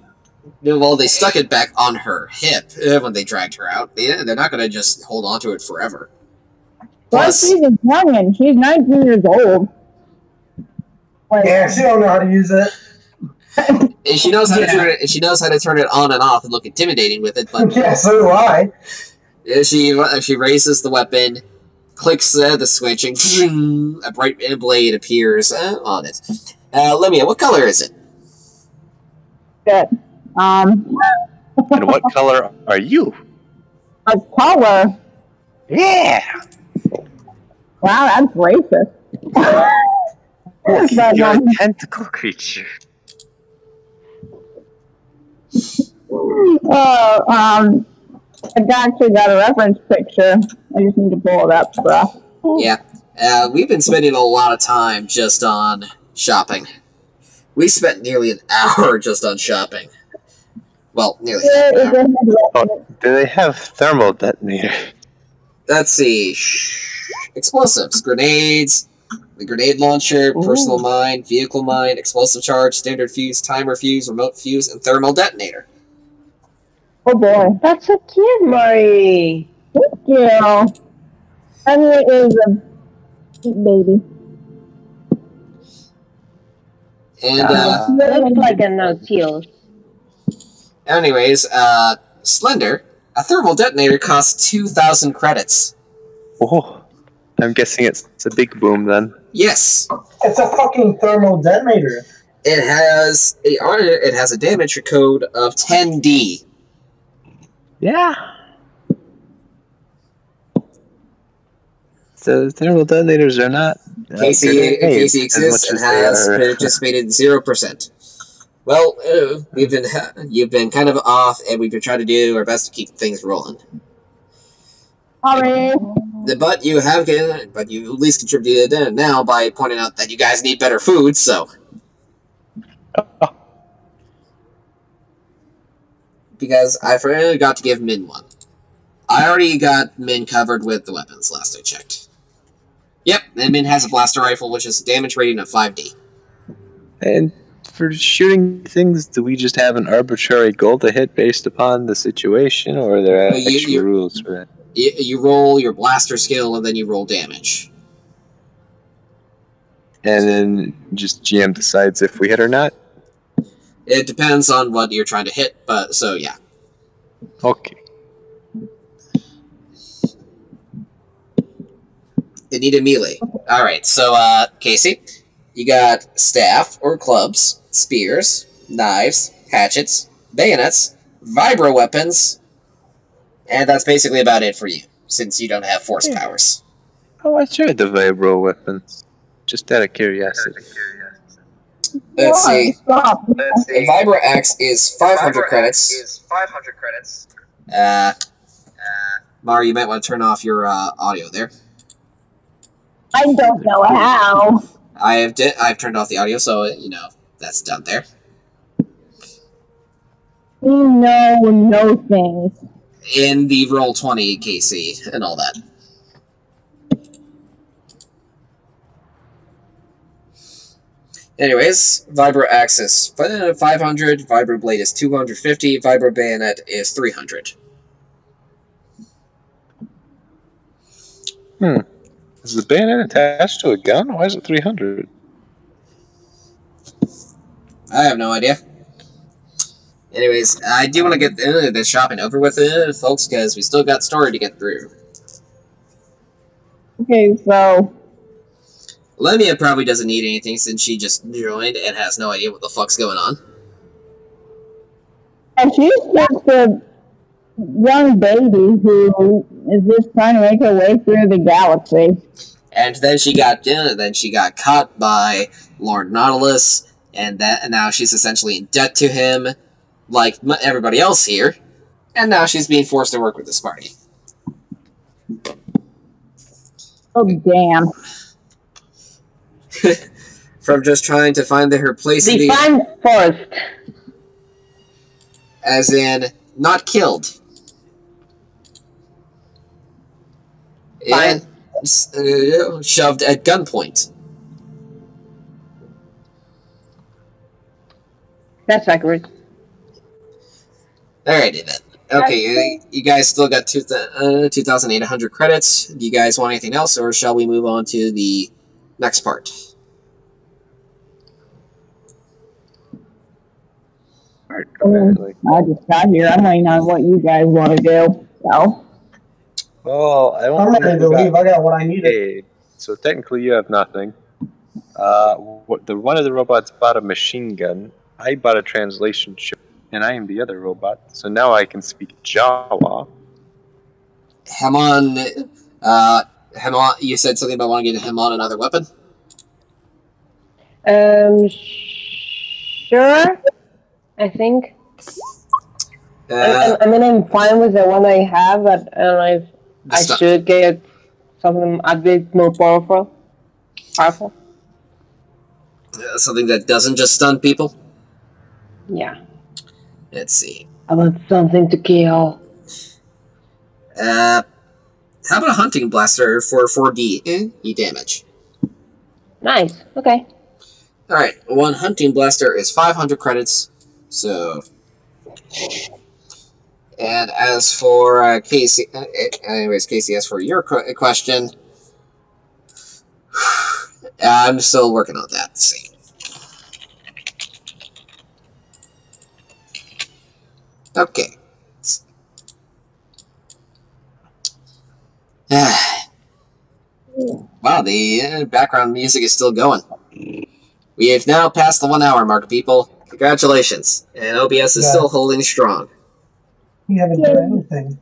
well, they stuck it back on her hip uh, when they dragged her out. They're not going to just hold on to it forever. Well, Plus, she's a youngin. She's 19 years old. Like, Yeah, she don't know how to use it. and she knows how to turn it. and She knows how to turn it on and off and look intimidating with it. But yeah, so do I. Uh, She she raises the weapon, clicks uh, the switch, and a bright blade appears uh, on it. Uh, Lemia, what color is it? Good. Um, And what color are you? a color. Yeah. Wow, that's racist. but, You're a um, tentacle creature. Uh, um, I actually got a reference picture. I just need to pull it up, bro. Yeah, uh, we've been spending a lot of time just on shopping. We spent nearly an hour just on shopping. Well, nearly. Where an hour. Oh, do they have thermal detonator? Let's see. Explosives, grenades, the grenade launcher, personal mine, vehicle mine, explosive charge, standard fuse, timer fuse, remote fuse, and thermal detonator. Oh boy. That's so cute, Mari. Thank you. Henry is a sweet baby. And uh, Looks like a Nautilus. Anyways, uh, Slender, a thermal detonator costs 2,000 credits. Oh, I'm guessing it's, it's a big boom then. Yes, It's a fucking thermal detonator. it has a on it, it has a damage code of 10D. Yeah. So thermal detonators are not. uh, Casey, grenades Casey as exists much and has participated 0%. Well, uh, we've been ha- you've been kind of off, and we've been trying to do our best to keep things rolling. Sorry. The- But you have, but you at least contributed uh, now by pointing out that you guys need better food. So, because I forgot to give Min one. I already got Min covered with the weapons last I checked. Yep, and Min has a blaster rifle, which is a damage rating of 5D. And for shooting things, do we just have an arbitrary goal to hit based upon the situation, or are there Well, you- actual you- rules for that? You, roll your blaster skill, and then you roll damage. and then just GM decides if we hit or not. It depends on what you're trying to hit, but so yeah. Okay. They need a melee. All right, so uh, Casey, you got staff or clubs, spears, knives, hatchets, bayonets, vibro weapons, and that's basically about it for you, since you don't have force powers. Oh, I tried the vibro weapons. Just out of curiosity. Let's Why? see. Stop. A vibro axe is 500 credits. Is 500 credits. Uh, Mara, you might want to turn off your uh, audio there. I don't know how. I have di- I've turned off the audio, so you know that's done there. You know no things. In the roll twenty, Casey and all that. Anyways, Vibro Axe is fi- 500, Vibro Blade is 250, Vibro Bayonet is 300. Hmm. Is the bayonet attached to a gun? Why is it 300? I have no idea. Anyways, I do want to get uh, this shopping over with, uh, folks, because we still got story to get through. Okay, so Lemia probably doesn't need anything since she just joined and has no idea what the fuck's going on. and she's just a young baby who is just trying to make her way through the galaxy. And then she got uh, then she got caught by Lord Nautilus, and that and now she's essentially in debt to him, like everybody else here. And now she's being forced to work with this party. Oh damn! From just trying to find her place in the, forced. as in not killed. Fine. And uh, shoved at gunpoint. That's accurate. Alrighty then. Okay, you, you guys still got two uh, 2,800 credits. Do you guys want anything else, or shall we move on to the next part? Apparently. I just got here. I don't know what you guys want to do. So Well, I I'm ready to leave. I got what I needed. Okay, so technically you have nothing. Uh, what, the one of the robots bought a machine gun. I bought a translation chip, and I am the other robot. So now I can speak Jawa. Hamon, uh, Hamon, you said something about wanting to get Hamon another weapon? Um, sure. I think. I, Uh, I, I mean, I'm fine with the one I have, but I don't know if I stu- should get something a bit more powerful. Powerful. uh, something that doesn't just stun people? Yeah. Let's see. I want something to kill. Uh, how about a hunting blaster for 4D eh, E damage? Nice. Okay. Alright, one hunting blaster is 500 credits, so. And as for uh, Casey, uh, uh, anyways, Casey, as for your question, I'm still working on that. Let's see. Okay. wow, the uh, background music is still going. We have now passed the one hour mark, people. Congratulations. And OBS is Yeah. still holding strong. You haven't done anything.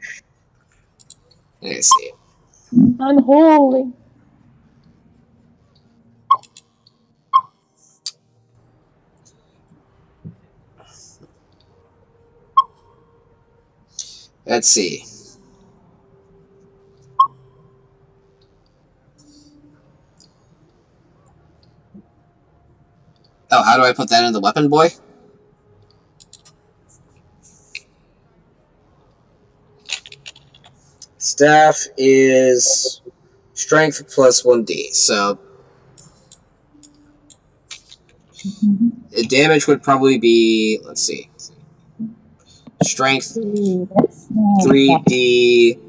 Let me see. Unholy. Let's see. Oh, how do I put that in the weapon, boy? Staff is strength plus 1d, so. The damage would probably be, let's see. Strength 3D.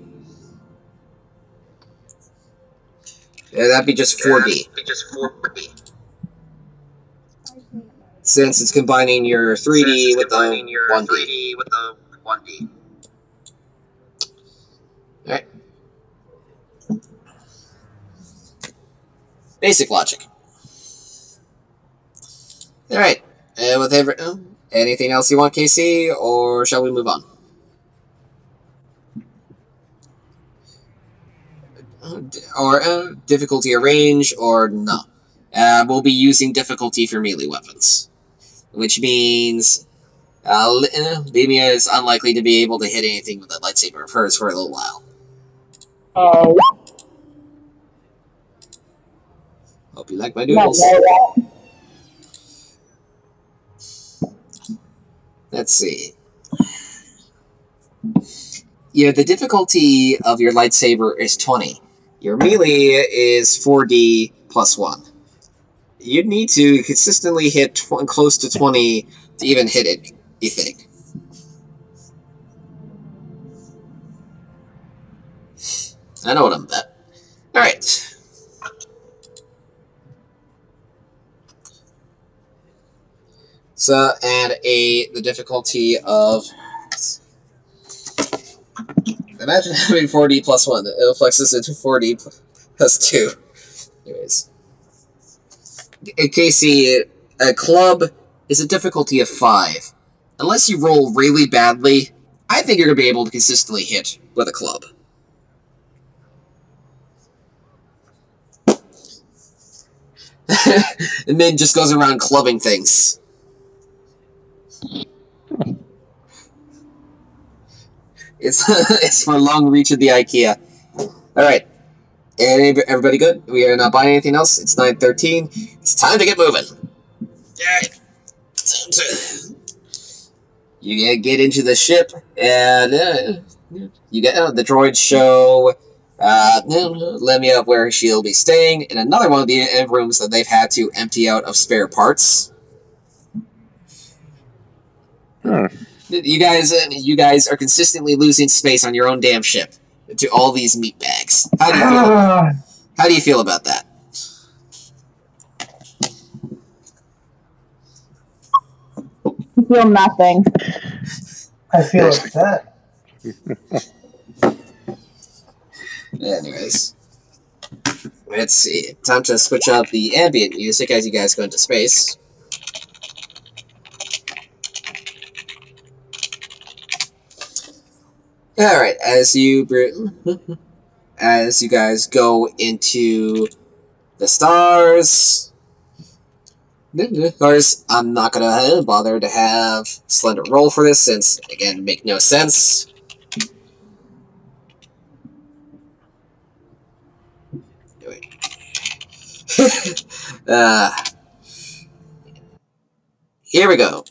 Yeah, that'd be just 4D. Since it's combining your 3D with the your 1D. 3D with the 1D. Basic logic. All right. Uh, with every, uh, anything else you want, Casey, or shall we move on? Uh, d- Or uh, difficulty or range, or no. Uh, we'll be using difficulty for melee weapons, which means uh, uh, is unlikely to be able to hit anything with a lightsaber of hers for a little while. Oh, Hope you like my noodles. Let's see. Yeah, the difficulty of your lightsaber is 20. Your melee is 4d plus 1. You'd need to consistently hit tw- close to 20 to even hit it, you think. I know what I'm bet. Alright. So, add a the difficulty of imagine having 4D plus 1. It'll flex into 4D plus 2. Anyways. Casey, a club is a difficulty of 5. Unless you roll really badly, I think you're going to be able to consistently hit with a club. and then just goes around clubbing things. It's it's for long reach of the IKEA. All right, Any, everybody good? We are not buying anything else. It's nine thirteen. It's time to get moving. All right, time to. You get get into the ship, and uh, you get uh, the droids show. Uh, let me up where she'll be staying in another one of the rooms that they've had to empty out of spare parts. Hmm. You guys, uh, you guys are consistently losing space on your own damn ship to all these meat bags. How do you feel? How do you feel about that? I feel nothing. I feel upset. Anyways, let's see. Time to switch up the ambient music as you guys go into space. All right, as you as you guys go into the stars. Of course, I'm not gonna bother to have Slender roll for this since, again, make no sense. Uh, here we go.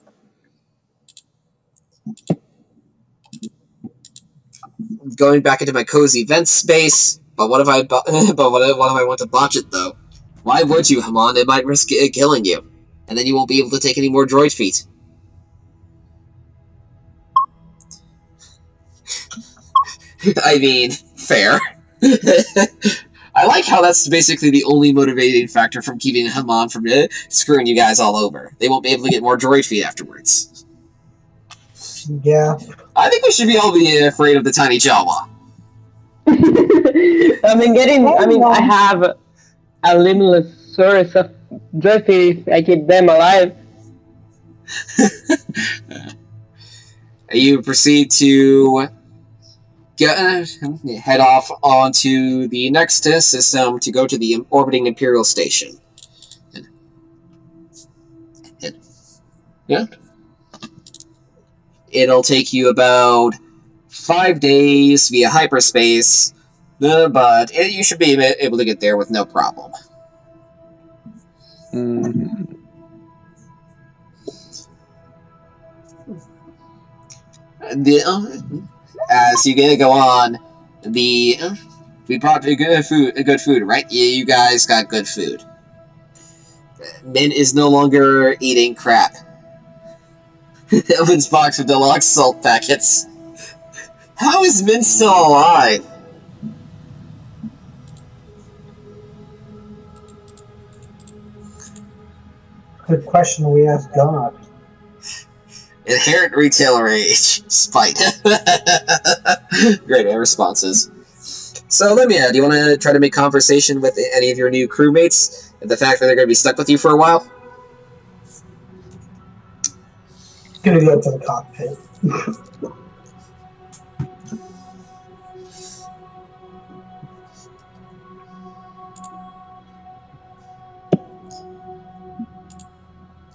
Going back into my cozy vent space, but what if I, but what if, what if I want to botch it though? Why would you, Hamon? It might risk it killing you, and then you won't be able to take any more droid feet. I mean, fair. I like how that's basically the only motivating factor from keeping Haman from uh, screwing you guys all over. They won't be able to get more droid feet afterwards. Yeah. I think we should be all be afraid of the tiny Jawa. I've been getting. I mean, I have a limitless source of dresses. I keep them alive. You proceed to get, uh, head off onto the next system to go to the orbiting Imperial Station. Yeah. It'll take you about five days via hyperspace, uh, but it, you should be able to get there with no problem. Mm, the uh, as you get go on, the uh, we brought good food, good food, right? Yeah, you guys got good food. Min is no longer eating crap. Evan's box of deluxe salt packets. How is Min still alive? Good question. We ask God. Inherent retail rage. Spite. Great responses. So, Lemia, do you want to try to make conversation with any of your new crewmates? The fact that they're going to be stuck with you for a while? Gonna go to the cockpit.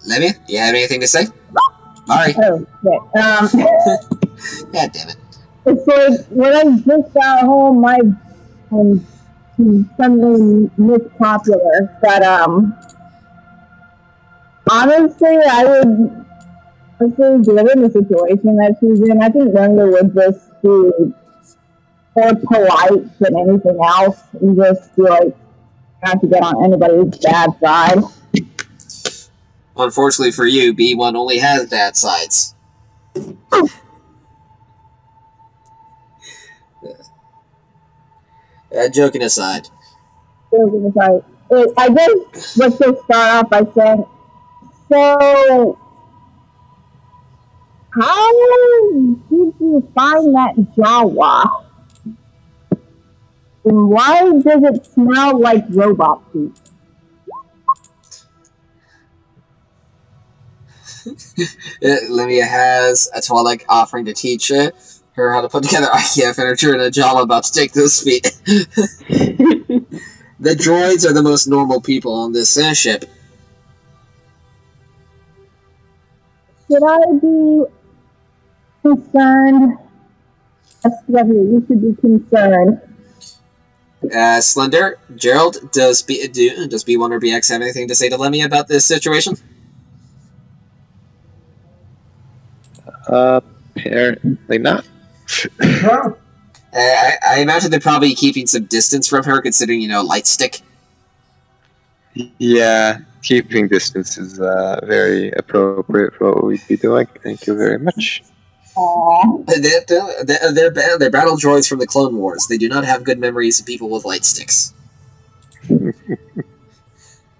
Lemia, you have anything to say? Mari. Oh, shit. Um, God damn it. it's like when I just got home, my um, something mispopular. But um, honestly, I would honestly, given the situation that she's in, I think Younger would just be more polite than anything else, and just be like not to get on anybody's bad side. Unfortunately for you, B1 only has bad sides. Uh, joking aside, Joking aside, I guess let's just start off by saying, so how did you find that Jawa? And why does it smell like robot poop? Lemia has a Twi'lek offering to teach uh, her how to put together IKEA furniture and a Jawa about to take those feet. the droids are the most normal people on this ship. Should I be concerned? SW, you should be concerned. Uh, Slender, Gerald, does B do, does B1 or BX have anything to say to Lemmy about this situation? Apparently not. Uh, I, I imagine they're probably keeping some distance from her, considering you know light stick. Yeah, keeping distance is uh, very appropriate for what we'd be doing. Thank you very much. Aww. They're, they're, they're, they're battle droids from the Clone Wars. They do not have good memories of people with light sticks. What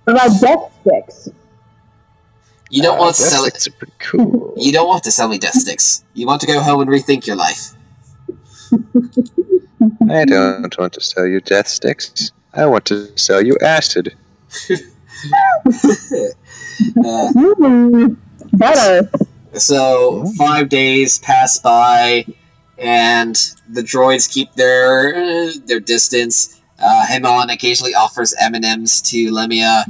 about death sticks? You don't Uh, want to that's- sell it. that's pretty cool. You don't want to sell me death sticks. You want to go home and rethink your life. I don't want to sell you death sticks. I want to sell you acid. Uh, Hmm, better. So five days pass by, and the droids keep their uh, their distance. Uh, Himon occasionally offers M and M's to Lemia.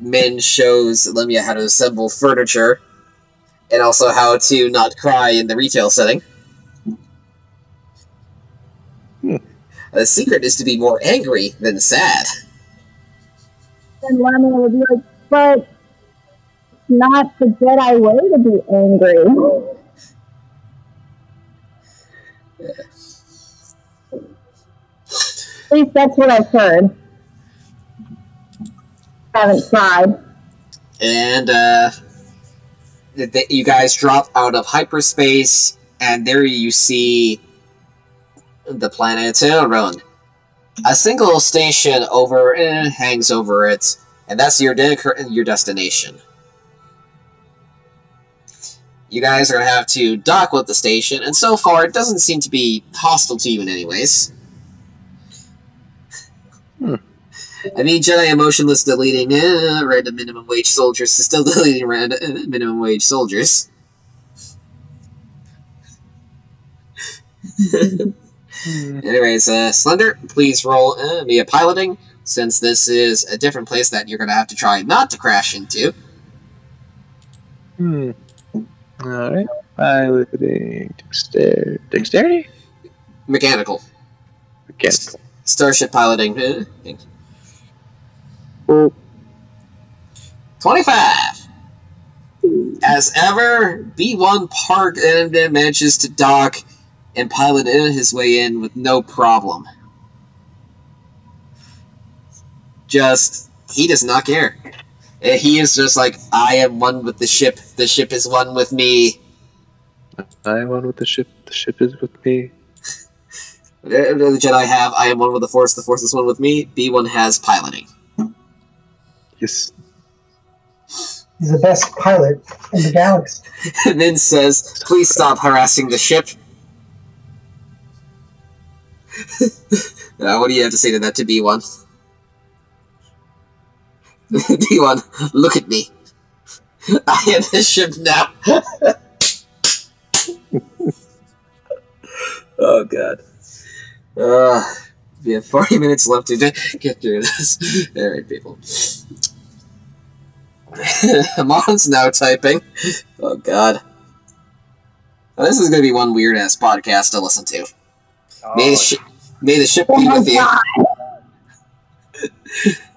Min shows Lemia how to assemble furniture, and also how to not cry in the retail setting. Hmm. The secret is to be more angry than sad. And Lemon would be like, but it's not the Jedi way to be angry. At least that's what I've heard. I Haven't tried. and uh, you guys drop out of hyperspace, and there you see the planet Elrond. A single station over eh, hangs over it, and that's your de- your destination. You guys are gonna have to dock with the station, and so far it doesn't seem to be hostile to you in any ways. Hmm. I mean, Jedi emotionless deleting eh, random minimum wage soldiers is still deleting random eh, minimum wage soldiers. Anyways, uh, Slender, please roll uh, me a piloting, since this is a different place that you're gonna have to try not to crash into. Hmm. Alright. Piloting dexter- dexterity? Mechanical. Mechanical. Starship piloting. thing. Oh. 25! As ever, B1 Park uh, manages to dock and pilot in his way in with no problem. Just, he does not care. Uh, He is just like, I am one with the ship, the ship is one with me. I am one with the ship. The ship is with me. Uh, The Jedi have, I am one with the Force, the Force is one with me. B1 has piloting. Yes. He's the best pilot in the galaxy. and then says, please stop harassing the ship. uh, what do you have to say to that to B1? B1, look at me. I am the ship now. oh god. Uh, we have 40 minutes left to get through this. Alright, people. Mon's now typing. Oh god. This is gonna be one weird ass podcast to listen to. May the, shi may the ship Oh be with you.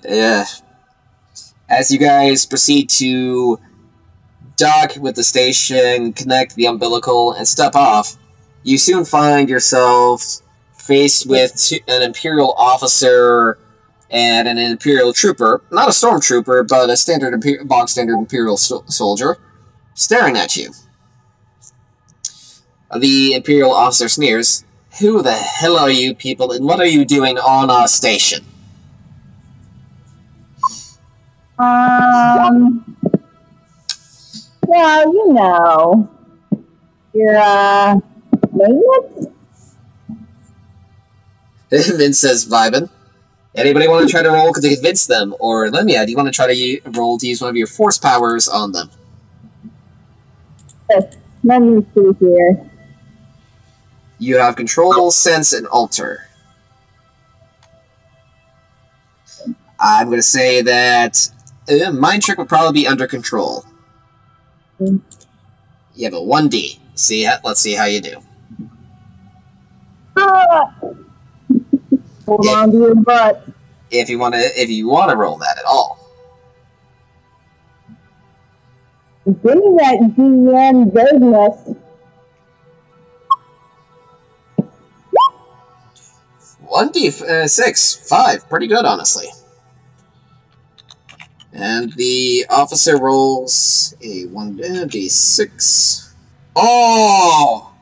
Yeah. As you guys proceed to dock with the station, connect the umbilical, and step off, you soon find yourself faced with an Imperial officer and an Imperial trooper, not a stormtrooper, but a standard Imper- bog standard Imperial so- soldier, staring at you. The Imperial officer sneers, Who the hell are you people, and what are you doing on our station? Um. Well, you know, you're uh, maintenance. Vin says vibin. Anybody want to try to roll to convince them? Or Lemia, do you want to try to roll to use one of your force powers on them? Let me see here. You have control, sense, and alter. I'm going to say that uh, mind trick would probably be under control. Mm. You have a 1D. See, how- let's see how you do. Ah! Hold on to your butt. If you want to, if you want to roll that at all. Give me that DM business. One D uh, six, five, pretty good, honestly. And the officer rolls a one uh, D six. Oh,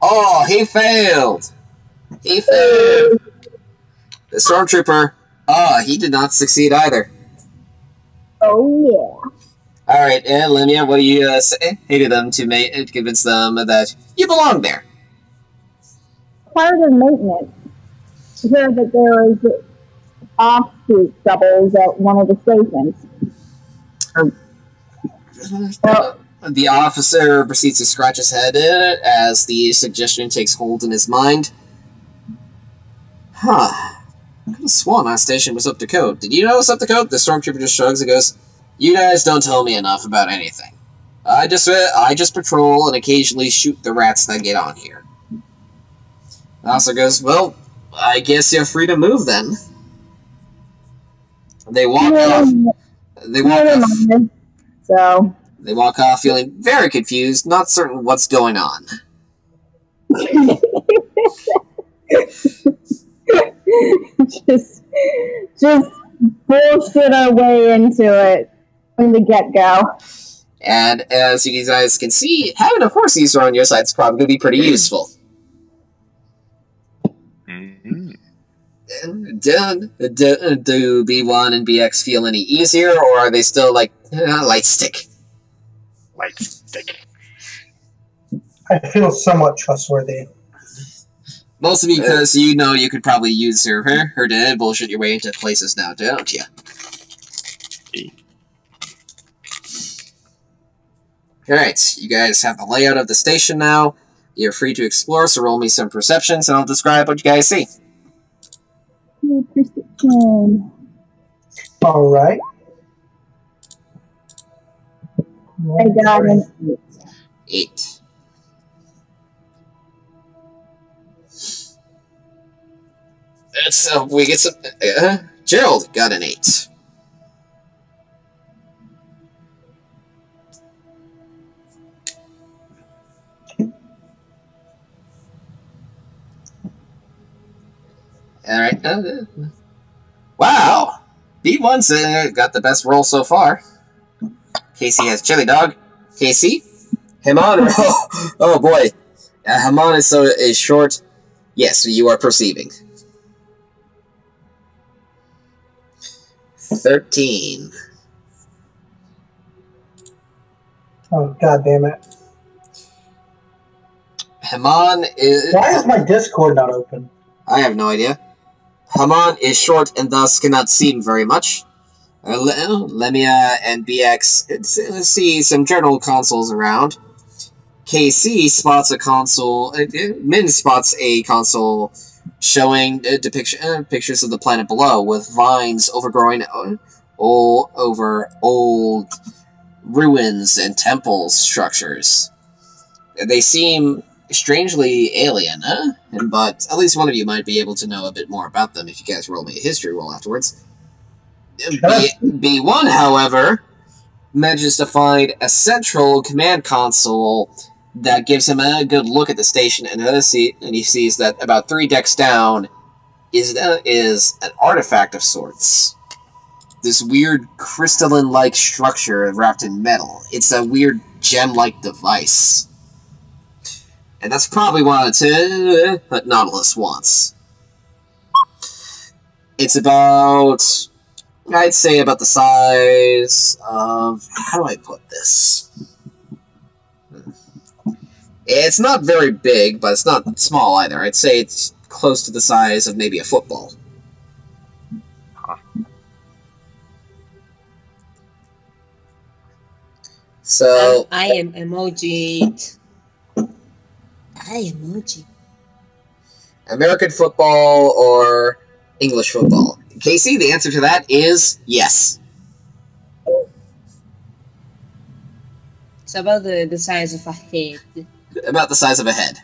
oh, he failed. He failed. The stormtrooper. Ah, he did not succeed either. Oh yeah. All right, and Lemia, what do you uh, say? Hey to them to make to convince them that you belong there. Part of maintenance. I heard that there was offshoot doubles at one of the stations. Uh, the officer proceeds to scratch his head as the suggestion takes hold in his mind. Huh. I could have sworn our station was up to code. Did you know it was up to code? The stormtrooper just shrugs and goes, "You guys don't tell me enough about anything. I just uh, I just patrol and occasionally shoot the rats that get on here." Officer goes, "Well, I guess you're free to move then." They walk off. They walk off. So, They walk off feeling very confused, not certain what's going on. just, just bullshit our way into it from the get go. And as you guys can see, having a force user on your side is probably going to be pretty useful. Do, do, do B1 and BX feel any easier, or are they still like uh, light stick? Light stick. I feel somewhat trustworthy. Mostly because you know you could probably use her, her, her to bullshit your way into places now, don't you? Alright, you guys have the layout of the station now. You're free to explore, so roll me some perceptions and I'll describe what you guys see. Perception. All right. I got an eight. Eight. It's uh, we get some. Uh, Gerald got an eight. All right. uh, wow, B one's uh, got the best roll so far. Casey has chili dog. Casey, Haman. Oh, oh boy, uh, Haman is so is short. Yes, you are perceiving. Thirteen. Oh god damn it! Haman is. Why is my Discord not open? I have no idea. Haman is short and thus cannot see him very much. Uh, Le- Lemia and BX uh, see some general consoles around. Casey spots a console. Uh, uh, Min spots a console showing uh, depiction uh, pictures of the planet below with vines overgrowing uh, all over old ruins and temple structures. They seem strangely alien, huh? But at least one of you might be able to know a bit more about them if you guys roll me a history roll afterwards. B- B1, however, manages to find a central command console that gives him a good look at the station, and, uh, see, and he sees that about three decks down is uh, is an artifact of sorts. This weird crystalline-like structure wrapped in metal. It's a weird gem-like device. And that's probably what uh, that Nautilus wants. It's about, I'd say, about the size of. How do I put this? It's not very big, but it's not small either. I'd say it's close to the size of maybe a football. So, I am emoji. I emoji. American football or English football? Casey, the answer to that is yes. It's about the, the size of a head. About the size of a head.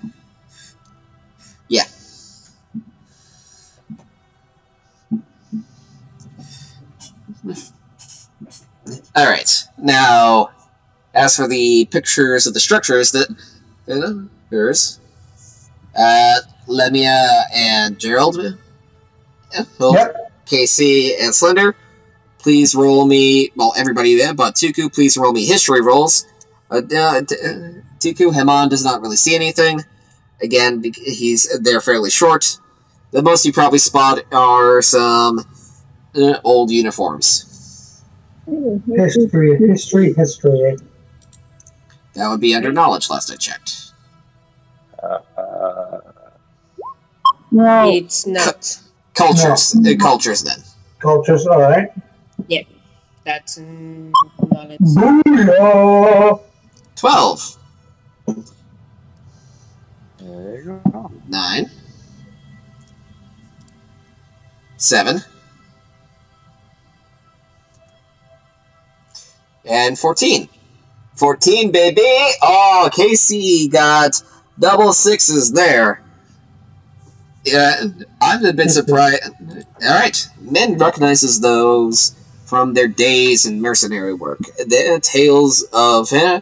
Yeah. Alright, now, as for the pictures of the structures that. Uh, yours. Uh, Lemia and Gerald. Yeah, well, Yep. Casey and Slender. Please roll me. Well, everybody there, but Tuku, please roll me history rolls. Uh, uh, t- uh, Tuku Haman does not really see anything. Again, he's they're fairly short. The most you probably spot are some uh, old uniforms. History, history, history. That would be under knowledge. Last I checked. No, It's not. Cultures, uh, cultures. Then Cultures, alright. Yep. That's knowledge. Booyah! twelve, there you go. nine, seven, and fourteen. Fourteen, baby. Oh, Casey got double sixes there. Yeah, I've been surprised. All right, men recognizes those from their days in mercenary work. The tales of eh,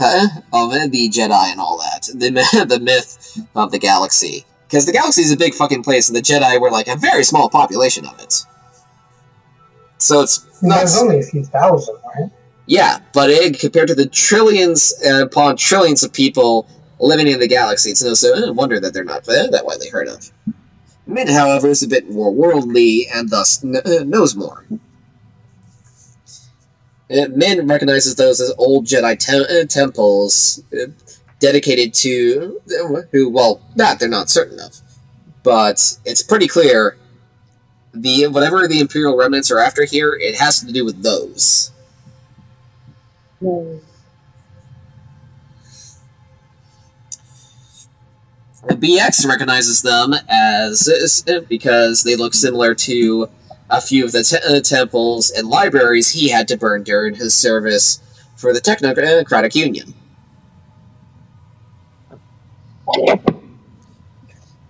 eh, of the Jedi and all that. The myth- the myth of the galaxy. Because the galaxy is a big fucking place, and the Jedi were like a very small population of it. So it's not There's only a few thousand, right? yeah, but it, compared to the trillions uh, upon trillions of people living in the galaxy, it's no so wonder that they're not that widely heard of. Min, however, is a bit more worldly and thus uh, knows more. Uh, Min recognizes those as old Jedi te- uh, temples dedicated to who, well, that they're not certain of, but it's pretty clear. The whatever the Imperial remnants are after here, it has to do with those. no. BX recognizes them as because they look similar to a few of the te- uh, temples and libraries he had to burn during his service for the Technocratic Union.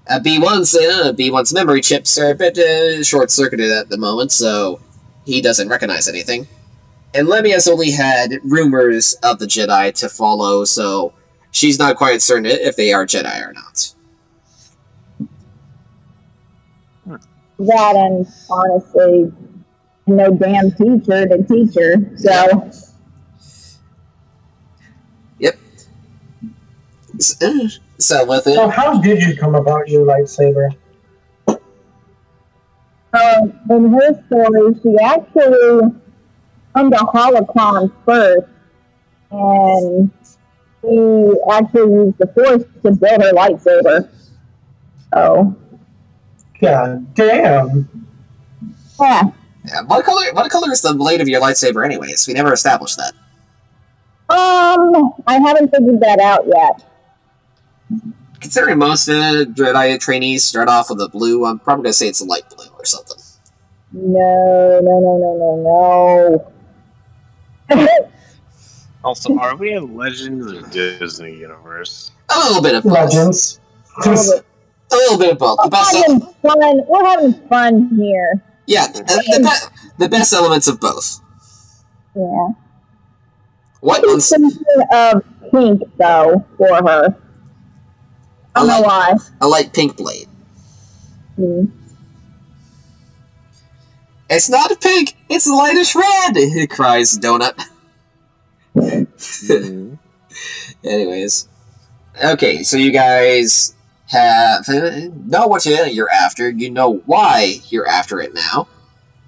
Uh, B1's uh, B1's memory chips are a bit uh, short-circuited at the moment, so he doesn't recognize anything. And Lemmy has only had rumors of the Jedi to follow, so she's not quite certain if they are Jedi or not. That and honestly, no damn teacher to teach her. So Yep. uh, So with So it, how did you come about your lightsaber? um, in her story, she actually under Holocron first. and she actually used the force to build her lightsaber. Oh. God damn. yeah. Yeah, what color? What color is the blade of your lightsaber, anyways? We never established that. Um, I haven't figured that out yet. Considering most uh, Jedi trainees start off with a blue, I'm probably gonna say it's a light blue or something. No, no, no, no, no, no. Also, are we in Legends or Disney Universe? A little bit of both. Legends. We're A little bit of both. The best, having fun. We're having fun here. yeah, the, the, be- the best elements of both. Yeah. What Maybe ones? something of pink though for her. I don't know why. A light pink blade. Hmm. It's not pink. It's lightish red. He cries Donut. Hmm. Anyways, okay, so you guys have know what you- you're after. You know why you're after it now,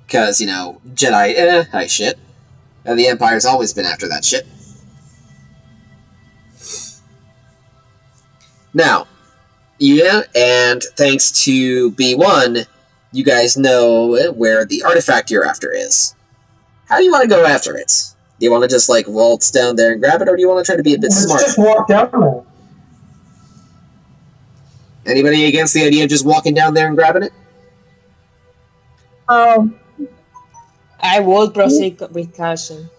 because you know Jedi eh, shit, and the Empire's always been after that shit. Now, yeah, and thanks to B one, you guys know where the artifact you're after is. How do you want to go after it? Do you want to just like waltz down there and grab it, or do you want to try to be a bit Let's smart? just walk down there. Anybody against the idea of just walking down there and grabbing it? Oh, I would proceed with caution.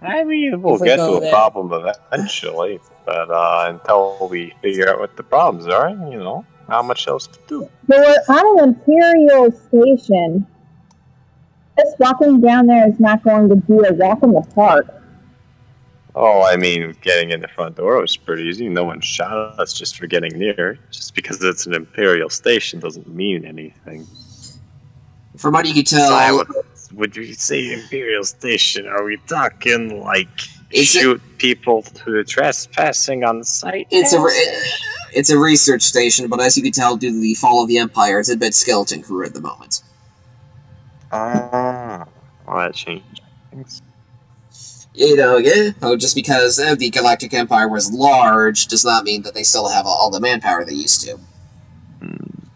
I mean, we'll If we get go to a there. problem eventually, but uh, until we figure out what the problems are, you know, how much else to do? but we're on an Imperial station. Just walking down there is not going to be a walk in the park. Oh, I mean, getting in the front door was pretty easy. No one shot us just for getting near. Just because it's an Imperial station doesn't mean anything. From what you can So I tell, would, would we say Imperial station? Are we talking like It's a- shoot people to trespassing on site? it's a re- it's a research station, but as you can tell, due to the fall of the Empire, it's a bit skeleton crew at the moment. Ah, well, that changed things. You know, yeah, oh, just because uh, the Galactic Empire was large does not mean that they still have all the manpower they used to. Hmm.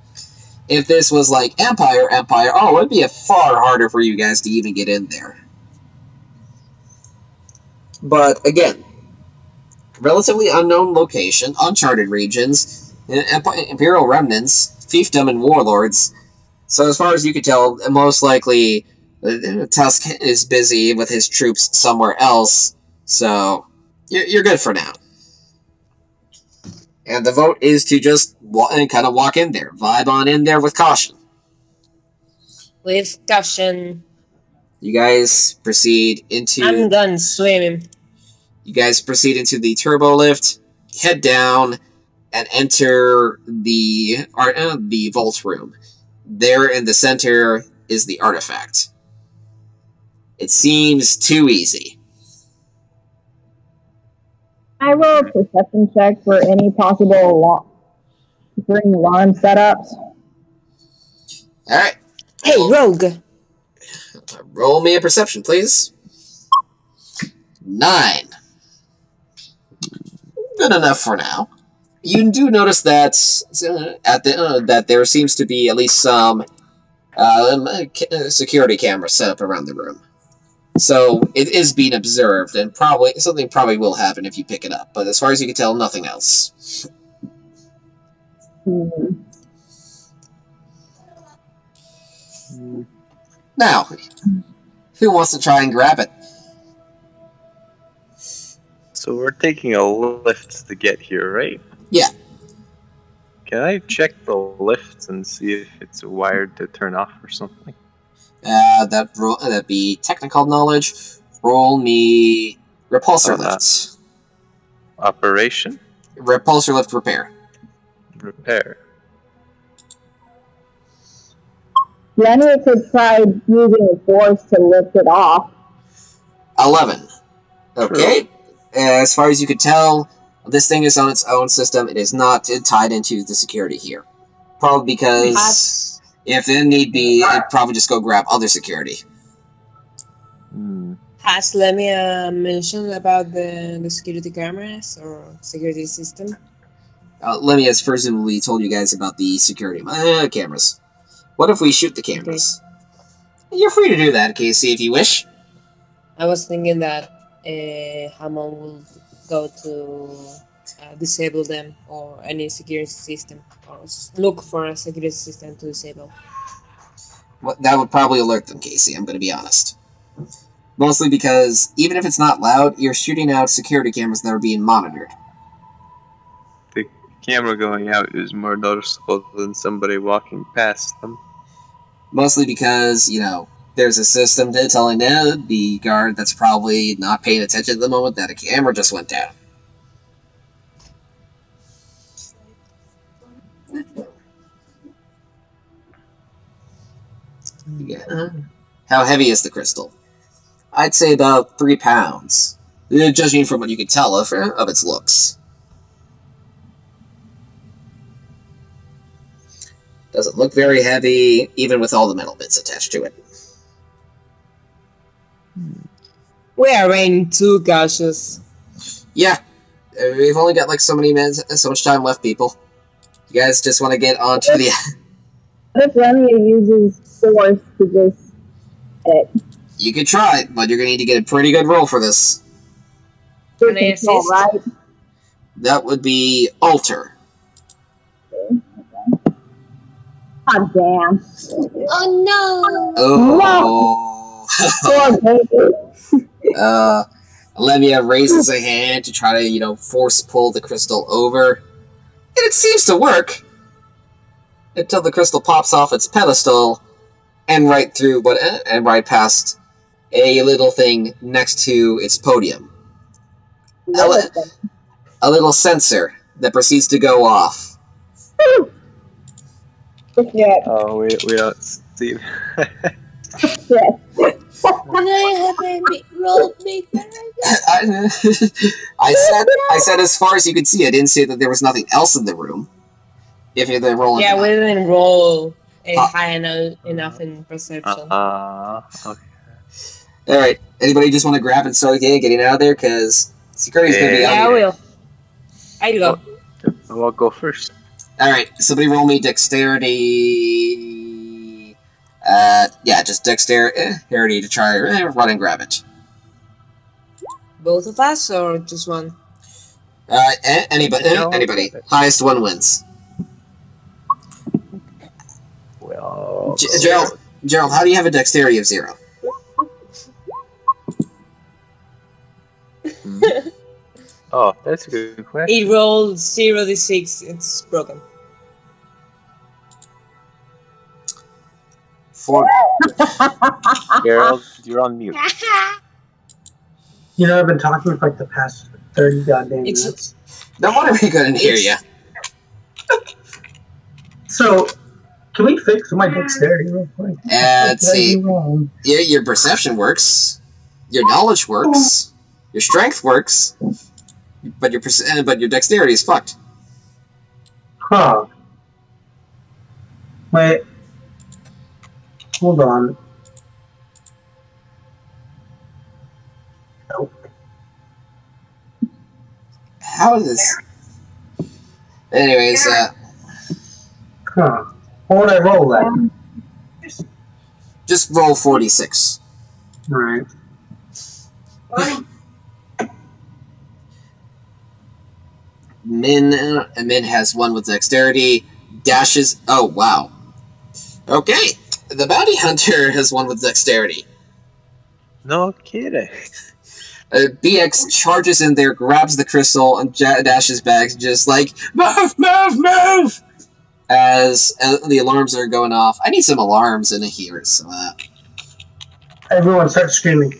If this was like Empire, Empire, oh, it'd be a far harder for you guys to even get in there. But again, relatively unknown location, uncharted regions, uh, Imperial remnants, fiefdom, and warlords. So, as far as you can tell, most likely uh, Tusk is busy with his troops somewhere else. So, you're, you're good for now. And the vote is to just and kind of walk in there, vibe on in there with caution. With caution, You guys proceed into. I'm done swimming. You guys proceed into the turbo lift, head down, and enter the art uh, the vault room. There in the center is the artifact. It seems too easy. I roll a perception check for any possible alarm, green alarm setups. All right, Hey, Rogue! roll me a perception, please. Nine. Good enough for now. You do notice that uh, at the uh, that there seems to be at least some um, uh, security cameras set up around the room. So it is being observed, and probably something probably will happen if you pick it up. But as far as you can tell, nothing else. Hmm. Now, who wants to try and grab it? So we're taking a lift to get here, right? Yeah. Can I check the lift and see if it's wired to turn off or something? Uh, that ro- that be technical knowledge. Roll me repulsor Uh-huh. lift. Operation? Repulsor lift repair. Repair. Lenny could try using the force to lift it off. Eleven. Okay. As far as you could tell, this thing is on its own system. It is not tied into the security here. Probably because if it need be, it'd probably just go grab other security. Hmm. Has Lemia mentioned about the, the security cameras or security system? Uh, Lemmy has presumably told you guys about the security uh, cameras. What if we shoot the cameras? You're free to do that, Casey, if you wish. I was thinking that uh, Hammond will go to uh, disable them or any security system or look for a security system to disable. Well, that would probably alert them, Casey, I'm going to be honest. Mostly because, even if it's not loud, you're shooting out security cameras that are being monitored. The camera going out is more noticeable than somebody walking past them. Mostly because, you know, there's a system to telling the, the guard that's probably not paying attention at the moment that a camera just went down. Yeah. How heavy is the crystal? I'd say about three pounds, judging from what you can tell of, of its looks. Doesn't look very heavy, even with all the metal bits attached to it. We are being too cautious. Yeah, we've only got like so many minutes, so much time left, people. You guys just want to get onto the. What if Lemia uses force to just it? You could try, but you're gonna need to get a pretty good roll for this. Can I assist? right? That would be alter. God damn. Oh no! Oh. Poor baby. uh, Lemia raises a hand to try to, you know, force pull the crystal over, and it seems to work until the crystal pops off its pedestal and right through what and right past a little thing next to its podium. Love Ele- a little sensor that proceeds to go off. Shit. Oh, we, we don't see. Shit. Can I have a big roll bigger? I, I said I said as far as you could see. I didn't say that there was nothing else in the room. If you're rolling, Yeah, we didn't roll uh, Ah. high enough, enough in perception. Uh, okay. All right. Anybody just want to grab and start getting getting out of there? Because security's gonna be Yeah, yeah, I will. I go. Well, I'll go first. All right. Somebody roll me dexterity. Uh, yeah, just dexterity to try eh, run and grab it. Both of us or just one? Uh, eh, anybody, eh, No. anybody. Highest one wins. Well, G- Gerald, Gerald, how do you have a dexterity of zero? hmm. oh, that's a good question. It rolled zero d six. It's broken. Four. Gerald, you're on mute. You know, I've been talking for like the past 30 goddamn It's- minutes. No wonder we couldn't hear you. So, can we fix my dexterity real quick? Uh, let's What did I see. Yeah, your perception works, your knowledge works, your strength works, but your perce- uh, but your dexterity is fucked. Huh. Wait. Hold on. Nope. How is this? Anyways, uh, Huh. What would I roll that? just roll forty six. Alright. Min uh, Min has one with dexterity. Dashes. Oh wow. Okay, the bounty hunter has one with dexterity. No kidding. Uh, BX charges in there, grabs the crystal, and ja- dashes back, just like move, move, move. As uh, the alarms are going off, I need some alarms in here. So, uh, Everyone starts screaming.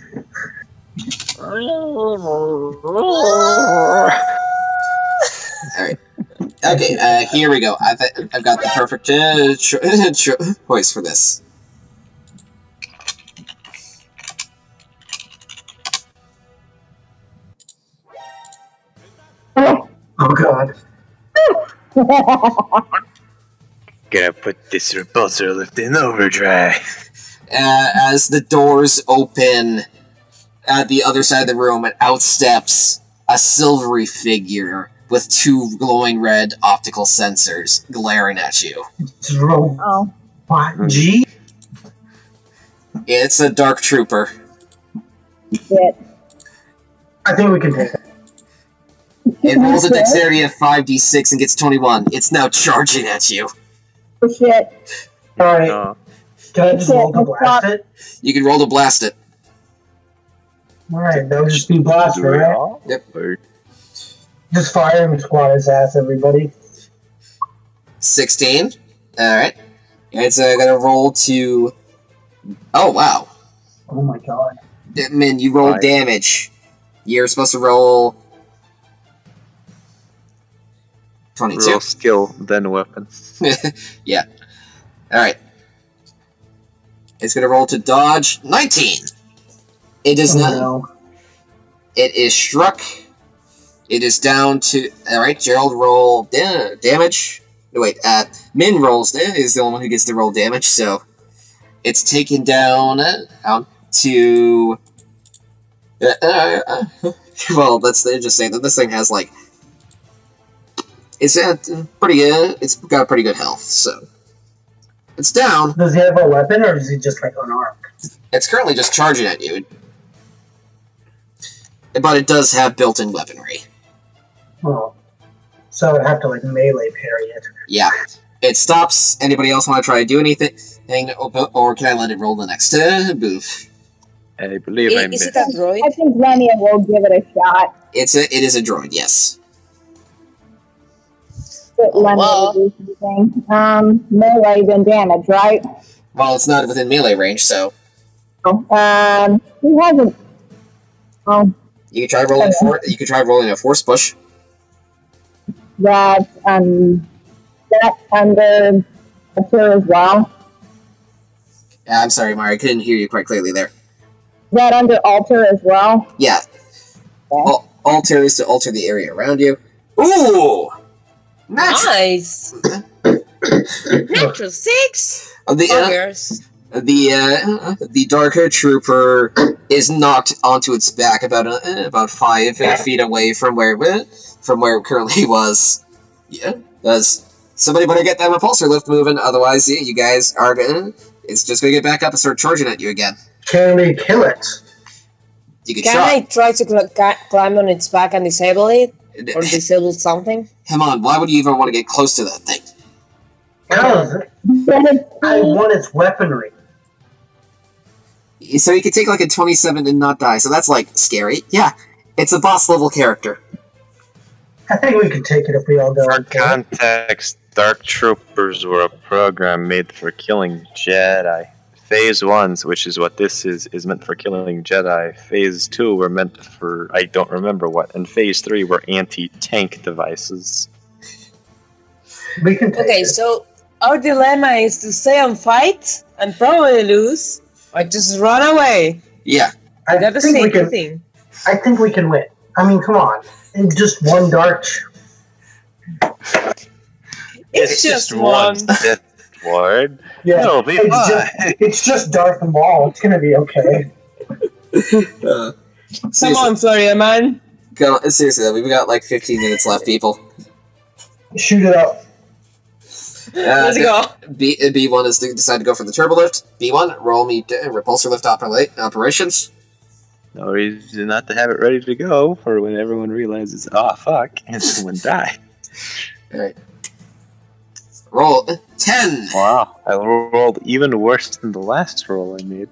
Okay, uh, here we go. I've, I've got the perfect uh, cho- cho- choice for this. Oh god. Gonna put this repulsor lift in overdrive. uh, as the doors open at the other side of the room, and out steps a silvery figure with two glowing red optical sensors glaring at you. Zero. Oh, What? G? It's a dark trooper. shit. I think we can take it. It rolls a dexterity of 5d6 and gets 21. It's now charging at you. Oh, shit. Alright, No. can I just roll to blast it? You can roll to blast it. Alright, that'll just be blast, right? Yep. Or- Just fire and squat his ass, everybody. 16. Alright. It's uh, gonna roll to. Oh, wow. Oh my god. I mean, you roll Right. damage. You're supposed to roll. 22. Roll skill, then weapon. yeah. Alright. It's gonna roll to dodge 19. It is Oh, not. no. It is struck. It is down to. Alright, Gerald roll da- damage. No, wait, uh, Min rolls da- is the only one who gets to roll damage, so. It's taken down uh, out to. Uh, uh, uh, well, let's just say that this thing has, like. It's at pretty good. It's got pretty good health, so. It's down. Does he have a weapon or is he just like unarmed? It's currently just charging at you. But it does have built in weaponry. Oh. So I would have to like melee parry it. Yeah. It stops. Anybody else want to try to do anything? Hang- Or can I let it roll the next uh, move? I believe I I- Is missed. it a droid? I think Lenny will give it a shot. It's a, it is a droid, yes. But Oh, well. will do something. Um, melee then damage, right? Well, it's not within melee range, so Oh, Um, he hasn't. Oh, you can try rolling for You can try rolling a force push. That's um, that under alter as well. Yeah, I'm sorry, Mari, I couldn't hear you quite clearly there. That under alter as well. Yeah. Al- alter is to alter the area around you. Ooh! Natural. Nice. Natural six. Uh, the, uh, the uh, the darker trooper is knocked onto its back about uh, about five feet away from where uh, from where it currently was. Yeah, does somebody better get that repulsor lift moving? Otherwise, yeah, you guys are gonna. It's just gonna get back up and start charging at you again. Can we kill it? You can Can try. I try to cl- ca- climb on its back and disable it? Or eh, disable something? Come on, why would you even want to get close to that thing? Because I want its weaponry. So you can take like a twenty-seven and not die. So that's like scary. Yeah, it's a boss level character. I think we could take it if we all go. For in it. context, Dark Troopers were a program made for killing Jedi. Phase ones, which is what this is, is meant for killing Jedi. Phase 2 were meant for, I don't remember what. And Phase 3 were anti tank devices. We can take Okay, it. so our dilemma is to stay and fight and probably lose, or just run away. Yeah, I That's the think we same can. thing. I think we can win. I mean, come on. In just one dark. It's, just, one. Death Ward. Yeah. It'll be it's, fine. just, it's just Darth Maul. It's gonna be okay. uh, Come seriously, on, Florida man. go- seriously though, we've got like fifteen minutes left, people. Shoot it up. Uh, Let's go. B B one is to decide to go for the turbo lift. B one, roll me repulsor lift opera- operations. No reason not to have it ready to go for when everyone realizes, oh fuck, and someone die. All right. Roll ten. Wow, I rolled even worse than the last roll I made.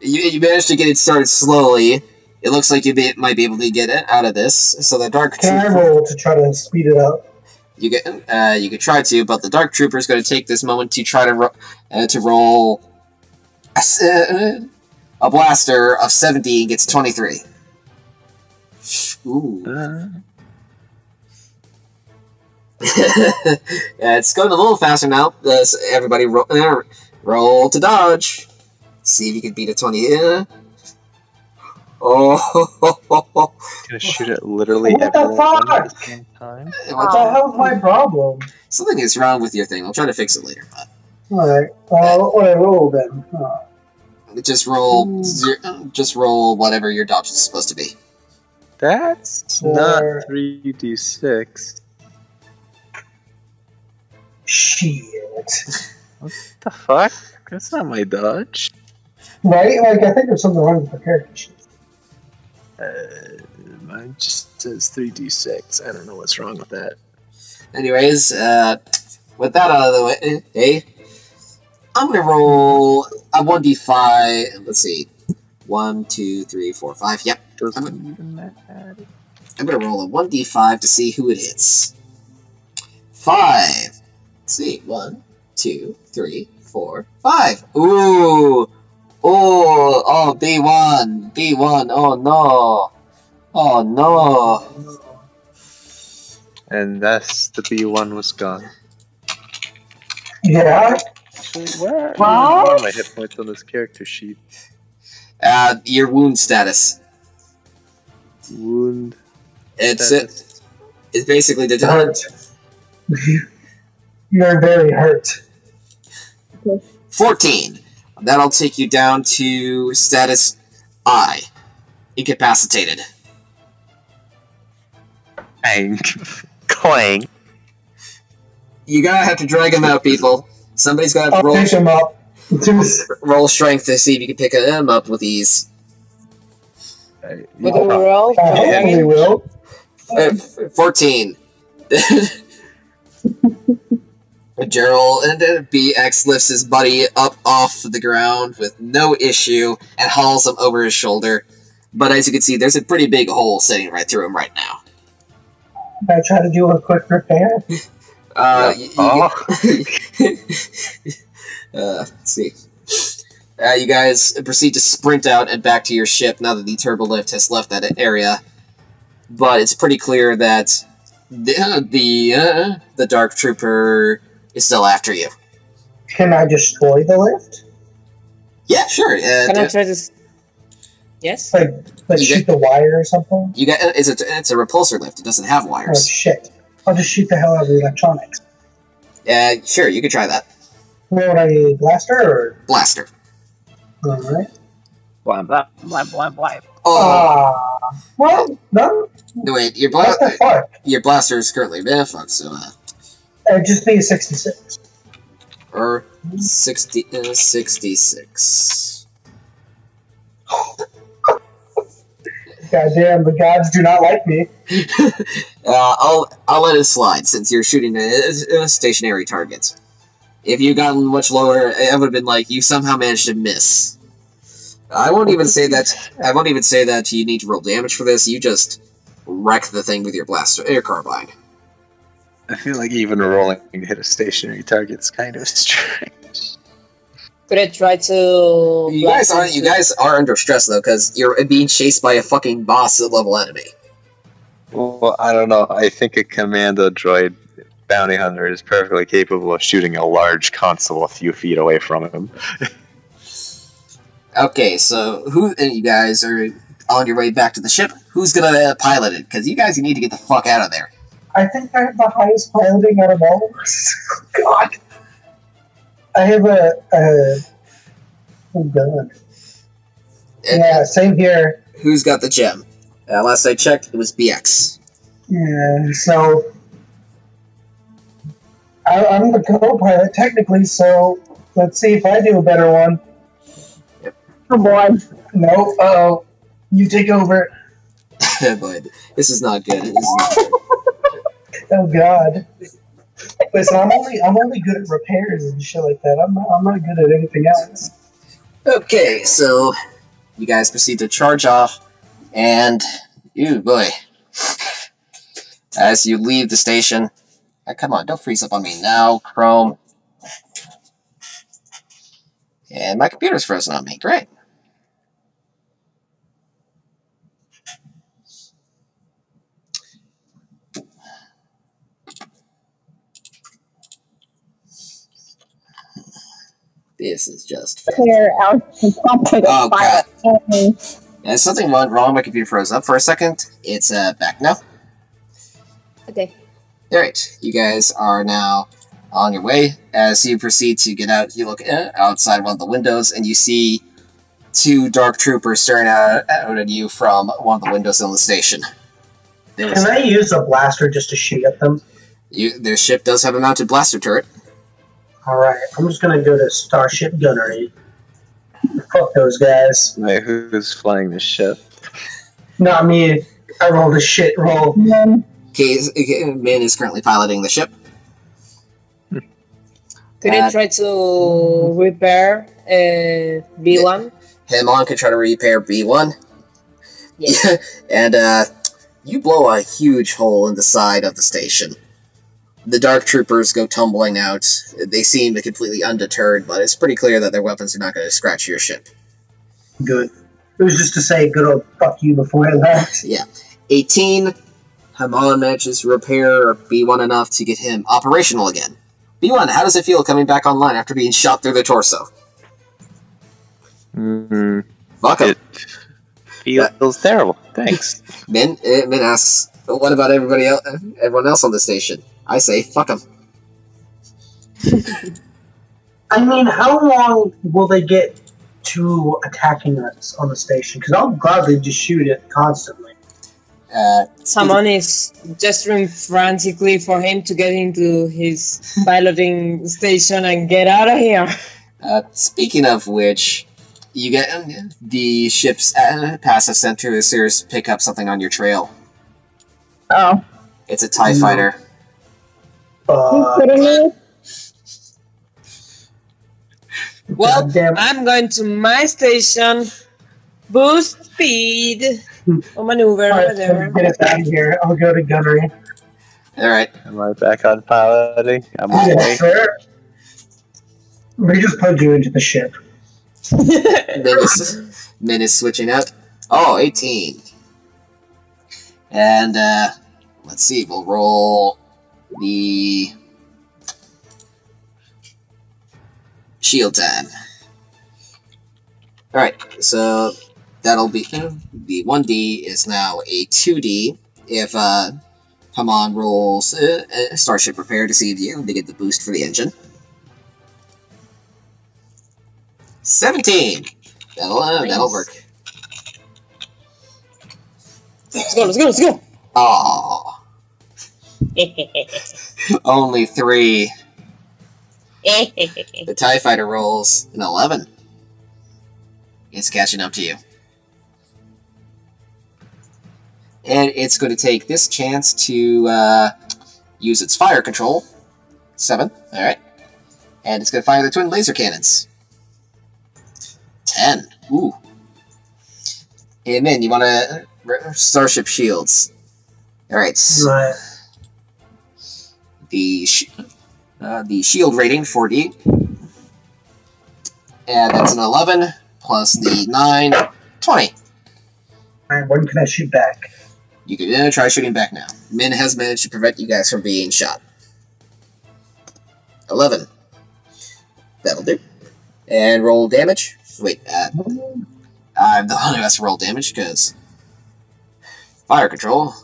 You, you managed to get it started slowly. It looks like you be, might be able to get it out of this. So the dark Can I trooper, roll to try to speed it up? you get uh, you could try to, but the dark trooper is going to take this moment to try to ro- uh, to roll a, s- uh, a blaster of seventy and gets twenty three. Ooh. Uh, yeah, it's going a little faster now. Uh, so everybody ro- uh, roll to dodge. See if you can beat a 20. Uh, oh, gonna shoot at literally What the everyone at the same time. What the hell's my problem? something is wrong with your thing. I'll try to fix it later. But Alright, well, what I roll then? Uh, Just roll. Zero, just roll whatever your dodge is supposed to be. That's Four. not 3d6. Shit. What the fuck? That's not my dodge. Right? Like, I think there's something wrong with my character sheet. Uh, mine just says 3d6. I don't know what's wrong with that. Anyways, uh, with that out of the way, hey, I'm gonna roll a one d five. Let's see, one, two, three, four, five. Yep, Doesn't I'm- even matter. I'm gonna roll a one d five to see who it hits. Five. Let's see, one, two, three, four, five. Ooh, oh, oh, B one, B one. Oh no, oh no. And thus the B1 was gone. Yeah? Actually, where What? are my hit points on this character sheet? Uh, your wound status. Wound. It's it. It's basically the Hurt. You're very hurt. 14. That'll take you down to status I. Incapacitated. Bang. Clang. You gotta have to drag him out, people. Somebody's gotta roll, pick him up. Roll strength to see if you can pick him up with ease. I- What do roll? I hopefully will. Uh, 14. Gerald and uh, BX lifts his buddy up off the ground with no issue and hauls him over his shoulder. But as you can see, there's a pretty big hole sitting right through him right now. I try to do a quick repair. Uh, y- you Oh. uh, let's see. Uh, you guys proceed to sprint out and back to your ship now that the turbo lift has left that area. But it's pretty clear that the the, uh, the dark trooper is still after you. Can I destroy the lift? Yeah, sure. Uh, Can I d- try this? Yes? Like, like You shoot the wire or something? you got it's a it's a repulsor lift. It doesn't have wires. Oh, shit. I'll just shoot the hell out of the electronics. Uh, sure, you could try that. What would I need? Blaster or? Blaster. Alright. Blah, blah, blah, blah, blah. Oh Ah. well, no. no, wait, your What the bla- your blaster is currently man fuck. So uh, It'd just be a 66. or 60, uh, 66. Goddamn, the gods do not like me. Uh, I'll I'll let it slide since you're shooting a, a stationary target. If you gotten much lower, I would have been like you somehow managed to miss. I won't even say that. I won't even say that you need to roll damage for this. You just wreck the thing with your blaster, your carbine. I feel like even rolling to hit a stationary target's kind of strange. Could I try to. You guys are into- you guys are under stress though because you're being chased by a fucking boss level enemy. Well, I don't know. I think a commando droid bounty hunter is perfectly capable of shooting a large console a few feet away from him. Okay, so who and you guys are on your way back to the ship? Who's gonna uh, pilot it? Because you guys need to get the fuck out of there. I think I have the highest piloting out of all of us. God. I have a. a oh, God. And- Yeah, same here. who's got the gem? Uh, last I checked, it was BX. Yeah, so. I, I'm the co pilot, technically, so let's see if I do a better one. Oh boy. No, uh oh. You take over. but this is not good. This is not good. Oh God. Listen, I'm only I'm only good at repairs and shit like that. I'm not, I'm not good at anything else. Okay, so you guys proceed to charge off, and you boy, as you leave the station. ah, come on, don't freeze up on me now, Chrome. And my computer's frozen on me. Great. This is just Clear out the Oh, of fire. enemy. Yeah, something went wrong. My computer froze up for a second. It's uh, back now. Okay. Alright, you guys are now on your way. As you proceed to get out, you look uh, outside one of the windows and you see two dark troopers staring out, out at you from one of the windows in the station. Can I use a blaster just to shoot at them? you, their ship does have a mounted blaster turret. Alright, I'm just gonna go to Starship Gunnery. Fuck those guys. Wait, who's flying the ship? Not me. I rolled a shit roll. And then Case, Min is currently piloting the ship. Could Uh, you try to repair uh, B1? Hemon can try to repair B1. Yeah. and uh, you blow a huge hole in the side of the station. The Dark Troopers go tumbling out. They seem completely undeterred, but it's pretty clear that their weapons are not going to scratch your ship. Good. It was just to say good old fuck you before I left. yeah. 18, Hamon manages to repair B1 enough to get him operational again. B1, how does it feel coming back online after being shot through the torso? Mm, Welcome. it feels terrible. Thanks. Min, uh, Min asks, what about everybody else, everyone else on the station? I say, fuck them. I mean, how long will they get to attacking us on the station? Because I'll gladly just shoot it constantly. Uh, Someone is gesturing frantically for him to get into his piloting station and get out of here. Uh, speaking of which, you get um, the ship's uh, passive center series pick up something on your trail. oh, It's a TIE No. fighter. You kidding me? Well, I'm going to my station. Boost speed. Or maneuver, Alright, whatever. get us out of here. I'll go to gunnery. Alright, I'm I back on piloting? I'm away. Yes, sir. We just put you into the ship. Min is, Min is switching up. Oh, 18. And, uh, let's see, we'll roll the shield time. Alright, so that'll be the 1D is now a 2D if uh Haman rolls uh, uh, Starship Repair to see if you they get the boost for the engine. 17! That'll, uh, that'll work. Let's go, let's go, let's go. Oh, only three. The TIE Fighter rolls an 11. It's catching up to you. And it's going to take this chance to uh, use its fire control. Seven. Alright. And it's going to fire the twin laser cannons. Ten. Ooh. Hey, Min, you want to. Starship Shields. Alright. Right. The sh- uh, the shield rating 4D, and that's an 11 plus the 9, 20. Alright, when can I shoot back? You can uh, try shooting back now. Min has managed to prevent you guys from being shot. 11. That'll do. And roll damage. Wait, uh, I'm the only one who has to roll damage because fire control.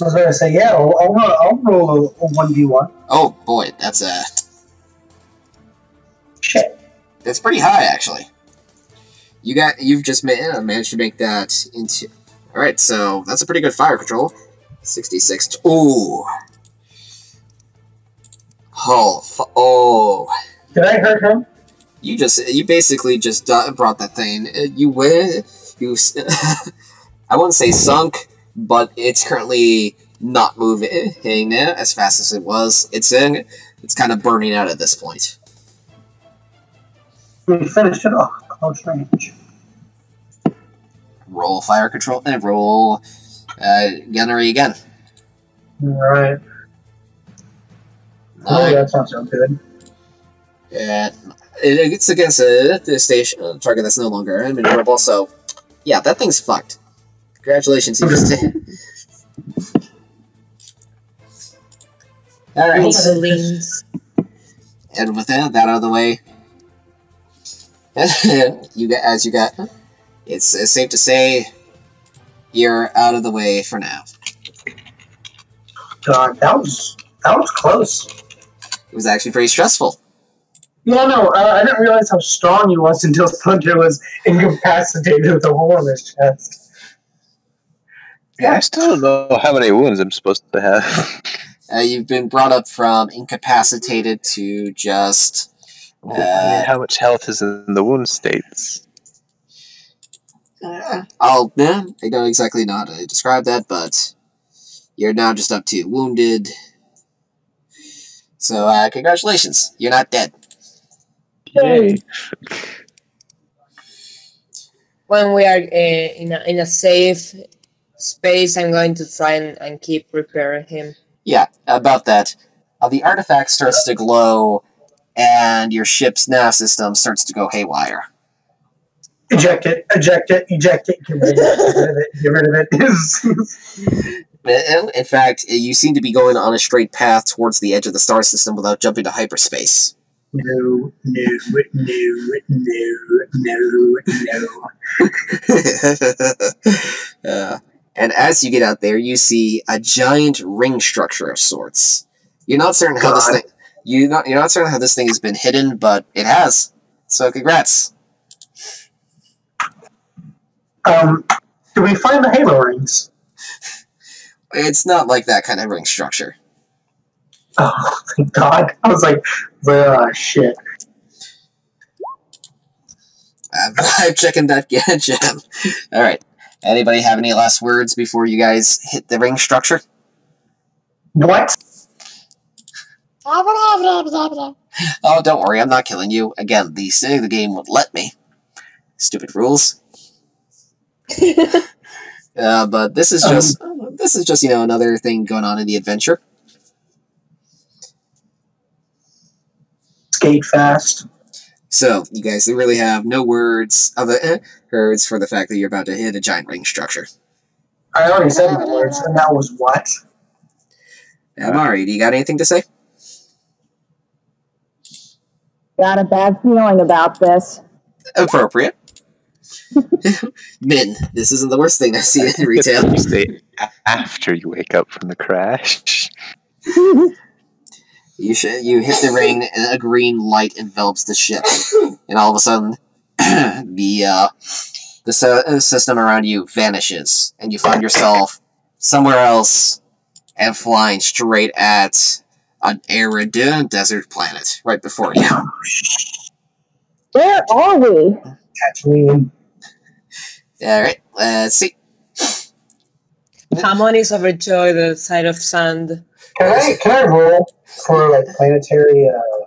I was gonna say, yeah, I'll, I'll, roll- I'll roll a, a 1v1. Oh boy, that's uh, Shit. That's pretty high, actually. You got you've just ma- uh, managed to make that into. All right, so that's a pretty good fire control. Sixty-six. Ooh. Oh, oh! Did I hurt him? You just you basically just uh, brought that thing. You win. You. I wouldn't say sunk, but it's currently not moving as fast as it was. It's in. It's kind of burning out at this point. We finished it off. Close range. roll fire control and roll uh, gunnery again. Alright. Oh, Nine, that sounds so good. it- it's against a, the station a target that's no longer maneuverable. So, yeah, that thing's fucked. Congratulations, you just did. All right, Weaklings. and with that, that out of the way, you got as you got. It's, it's safe to say you're out of the way for now. God, that was that was close. It was actually pretty stressful. Yeah, no, uh, I didn't realize how strong he was until Thunder was incapacitated with a hole in his chest. Yeah, I still don't know how many wounds I'm supposed to have. Uh, you've been brought up from incapacitated to just. I mean, Uh, how much health is in the wound states? uh, I'll. Yeah, I don't exactly know how to describe that, but you're now just up to wounded. So, uh, congratulations. You're not dead. Yay. When we are uh, in, a, in a safe space, I'm going to try and, and keep repairing him. Yeah, about that. Uh, the artifact starts to glow, and your ship's nav system starts to go haywire. Eject it, eject it, eject it, get rid of it, get rid of it, get rid of it. In in fact, you seem to be going on a straight path towards the edge of the star system without jumping to hyperspace. no, no, no, no, no, no. uh, and as you get out there, you see a giant ring structure of sorts. You're not certain how this thing. You not you're not certain how this thing has been hidden, but it has. So congrats. Um, do we find the halo rings? It's not like that kind of ring structure. Oh, thank God. I was like, oh, shit. I'm, I'm checking that gem. All right. Anybody have any last words before you guys hit the ring structure? What? Oh, don't worry, I'm not killing you. Again, the state of the game would let me. Stupid rules. Uh, but this is just this is just you know another thing going on in the adventure. Skate fast. So you guys really have no words other eh, words for the fact that you're about to hit a giant ring structure. I already said my words, and that was what? Uh, Mari, do you got anything to say? Got a bad feeling about this. Appropriate. Min, this isn't the worst thing I've seen in retail. You say a- after you wake up from the crash. You should you hit the ring and a green light envelops the ship, and all of a sudden, the uh, the sy- uh, system around you vanishes, and you find yourself somewhere else and flying straight at an arid uh, desert planet right before you. Where are we? Tatooine. All right, let's see. Hamon is overjoyed at the sight of sand. Can I can I roll for like planetary? Uh,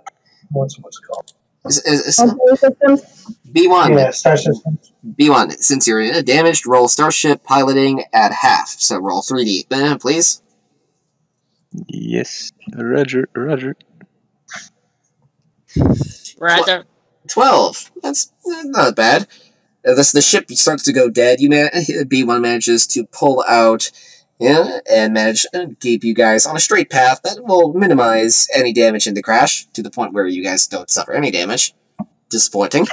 what's what's it called? Is- is- is- B one, Yeah, star systems. B one. Since you're uh, damaged, roll starship piloting at half. So roll three D, uh, please. Yes, Roger, Roger. Roger. 12. That's not bad. Uh, this, the ship starts to go dead. You man- B1 manages to pull out yeah, and manage to keep you guys on a straight path that will minimize any damage in the crash to the point where you guys don't suffer any damage. Disappointing.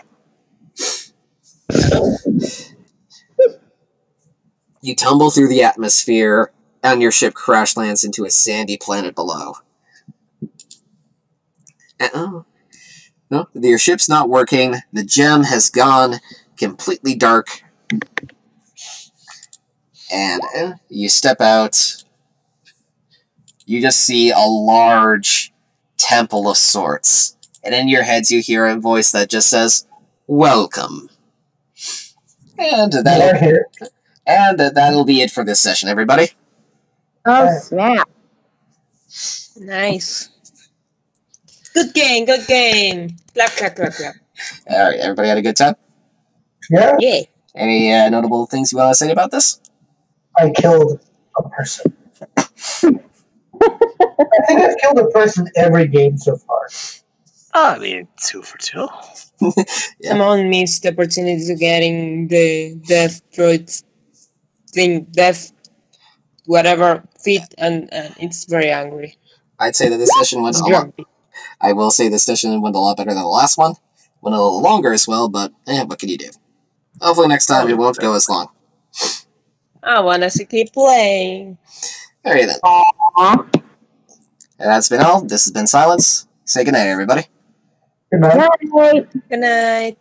You tumble through the atmosphere, and your ship crash lands into a sandy planet below. Uh oh. no, your ship's not working. The gem has gone completely dark. And you step out. You just see a large temple of sorts. And in your heads, you hear a voice that just says, Welcome. And They're that, here. and that'll be it for this session, everybody. Oh, snap. nice. Good game, good game. Clap, clap, clap, clap. All right, everybody had a good time. Yeah, Yeah. Any uh, notable things you want to say about this? I killed a person. I think I've killed a person every game so far. I mean, two for two. Yeah. Hamon missed the opportunity to getting the death droid thing, death, whatever, fit, and, and it's very angry. I'd say that this session went It's a lot. I will say this session went a lot better than the last one. Went a little longer as well, but eh, what can you do? Hopefully next time it won't go as long. Ah, I want us to keep playing. Alright then. Aw. And that's been all. This has been Silence. Say goodnight, everybody. Good night. Night. Good night.